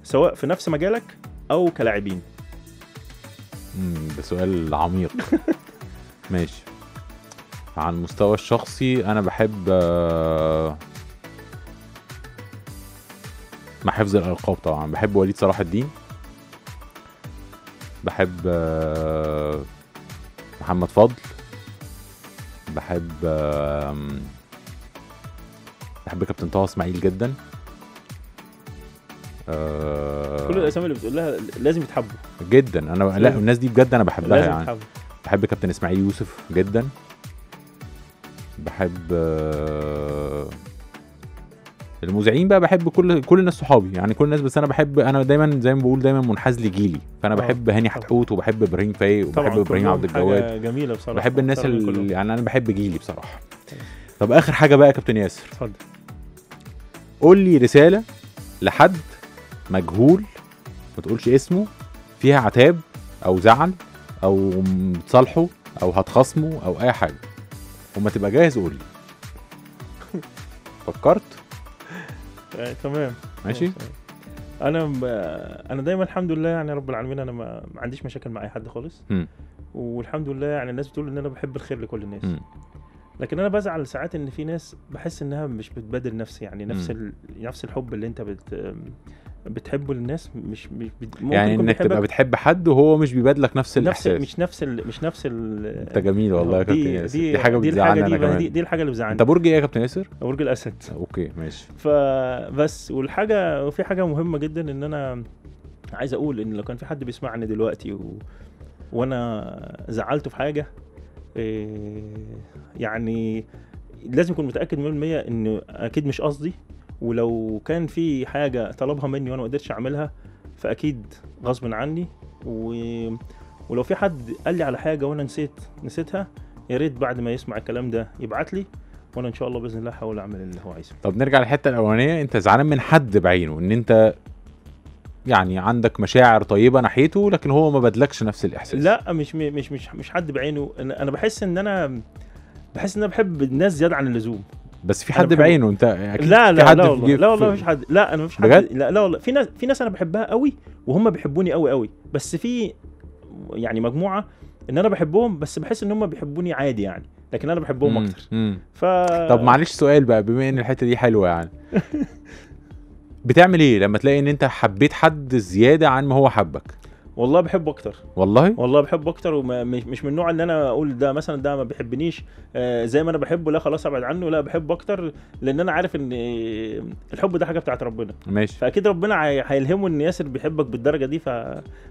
سواء في نفس مجالك أو كلاعبين. ده سؤال عميق. ماشي. على المستوى الشخصي أنا بحب آه، مع حفظ الألقاب طبعا. بحب وليد صلاح الدين. بحب آه، محمد فضل. بحب بحب كابتن طه إسماعيل جدا. آه، كل الأسامي اللي بتقولها لازم يتحبوا. جدا. أنا لا. الناس دي بجد أنا بحبها لازم يعني. يتحبوا. بحب كابتن إسماعيل يوسف جدا. بحب آه، المذيعين بقى بحب كل كل الناس صحابي. يعني كل الناس بس أنا بحب أنا دايما زي ما بقول دايما منحاز لجيلي. فأنا آه، بحب هاني. حتحوت وبحب إبراهيم فايق وبحب إبراهيم عبد الجواد. جميلة بصراحة. بحب الناس اللي. يعني أنا بحب جيلي بصراحة. طب آخر حاجة بقى يا كابتن ياسر. اتفضل. قول لي رسالة لحد مجهول ما تقولش اسمه فيها عتاب أو زعل أو بتصالحه أو هتخاصمه أو أي حاجة. وما تبقى جاهز قول لي. فكرت؟ آه، تمام. ماشي. أنا ب... أنا دايما الحمد لله يعني رب العالمين أنا ما, ما عنديش مشاكل مع أي حد خالص. والحمد لله يعني الناس بتقول إن أنا بحب الخير لكل الناس. لكن أنا بزعل ساعات إن في ناس بحس إنها مش بتبادل نفس يعني نفس. ال... نفس الحب اللي أنت بت... بتحبه للناس مش مش بت... ممكن يعني إنك تبقى بتحب حد وهو مش بيبادلك نفس نفس الإحساس. مش نفس ال... مش نفس ال... أنت جميل والله يا كابتن ياسر. دي دي حاجة بتزعلني دي, دي, دي الحاجة اللي أنت بتزعلني برج إيه يا كابتن ياسر؟ برج الأسد. أوكي ماشي. فبس والحاجة وفي حاجة مهمة جدا إن أنا عايز أقول إن لو كان في حد بيسمعني دلوقتي و... وأنا زعلته في حاجة. يعني لازم يكون متأكد 100% إنه أكيد مش قصدي. ولو كان في حاجة طلبها مني وأنا ما قدرتش أعملها فأكيد غصب عني. و... ولو في حد قال لي على حاجة وأنا نسيت نسيتها يا ريت بعد ما يسمع الكلام ده يبعت لي وأنا إن شاء الله بإذن الله هحاول أعمل اللي هو عايزه. طب نرجع للحتة الأولانية. أنت زعلان من حد بعينه إن أنت يعني عندك مشاعر طيبة ناحيته لكن هو ما بدلكش نفس الإحساس. لا مش مش مش مش حد بعينه. أنا أنا بحس إن أنا بحس إن أنا بحب الناس زيادة عن اللزوم. بس في حد بعينه؟ أنت أكيد لا في لا حد لا في والله لا والله في- مفيش حد. لا أنا مفيش حد. بجد؟ لا لا والله في ناس في ناس أنا بحبها قوي وهم بيحبوني قوي قوي. بس في يعني مجموعة إن أنا بحبهم بس بحس إن هم بيحبوني عادي يعني. لكن أنا بحبهم أكتر. ف طب معلش سؤال بقى بما إن الحتة دي حلوة يعني. بتعمل إيه لما تلاقي ان انت حبيت حد زيادة عن ما هو حبك؟ والله بحبه أكتر. والله؟ والله بحبه أكتر ومش مش من النوع ان أنا أقول ده مثلا ده ما بيحبنيش آه، زي ما أنا بحبه لا خلاص أبعد عنه لا بحبه أكتر لأن أنا عارف إن آه، الحب ده حاجة بتاعت ربنا. ماشي. فأكيد ربنا هي- هيلهمه إن ياسر بيحبك بالدرجة دي ف...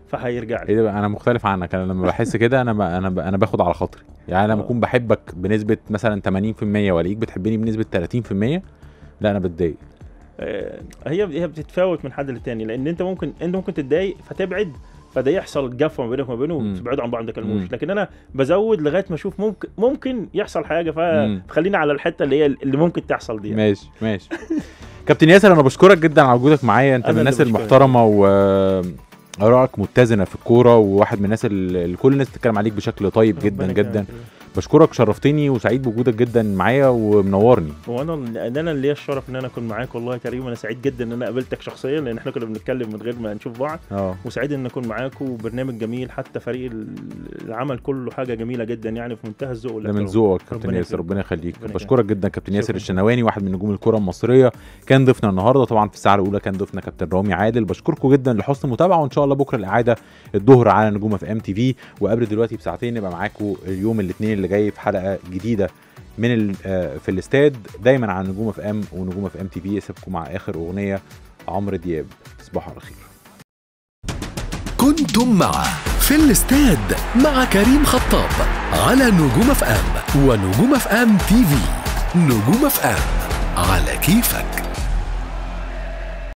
فهيرجع لي إيه ده أنا مختلف عنك. أنا لما بحس كده أنا ب... أنا ب... أنا باخد على خاطري. يعني لما آه. أكون بحبك بنسبة مثلا 80% وألاقيك بتحبني بنسبة 30% لا أنا بتضايق. هي هي بتتفاوت من حد للتاني لأن أنت ممكن أنت ممكن تتضايق فتبعد فده يحصل جفوة ما بينك وما بينه مم. وتبعدوا عن بعض ما. تكلموش لكن أنا بزود لغاية ما أشوف ممكن ممكن يحصل حاجة. فخلينا على الحتة اللي هي اللي ممكن تحصل دي يعني. ماشي ماشي كابتن ياسر أنا بشكرك جدا على وجودك معايا أنت من الناس. المحترمة و آرائك متزنة في الكورة وواحد من الناس اللي كل الناس بتتكلم عليك بشكل طيب جدا جدا. بشكرك شرفتني وسعيد بوجودك جدا معايا ومنورني. وأنا أنا اللي ليا الشرف إن أنا أكون معاك والله يا كريم أنا سعيد جدا إن أنا قابلتك شخصيا لأن إحنا كنا بنتكلم من غير ما نشوف بعض. آه. وسعيد إن أكون معاك وبرنامج جميل حتى فريق ال- العمل كله حاجة جميلة جدا يعني في منتهى الذوق ده من. ذوقك كابتن ياسر. ربنا يخليك. بشكرك جدا كابتن ياسر. الشناواني واحد من نجوم الكرة المصرية. كان ضيفنا النهارده طبعا في الساعة الأولى كان ضيفنا كابتن رامي عادل. بشكركم جدا لحسن المتابعه وإن شاء الله بكرة الإعادة الظهر على نجوم FM TV وقبل دلوقتي بساعتين نبقى معاكم اليوم الاثنين اللي جاي في حلقة جديدة من آه، في الاستاد. دايما على نجوم FM ونجوم FM TV. اسيبكم مع آخر أغنية عمرو دياب. تصبحوا على خير. كنتم مع في الاستاد مع كريم خطاب على نجوم FM ونجوم FM TV. نجوم اف ام على كيفك.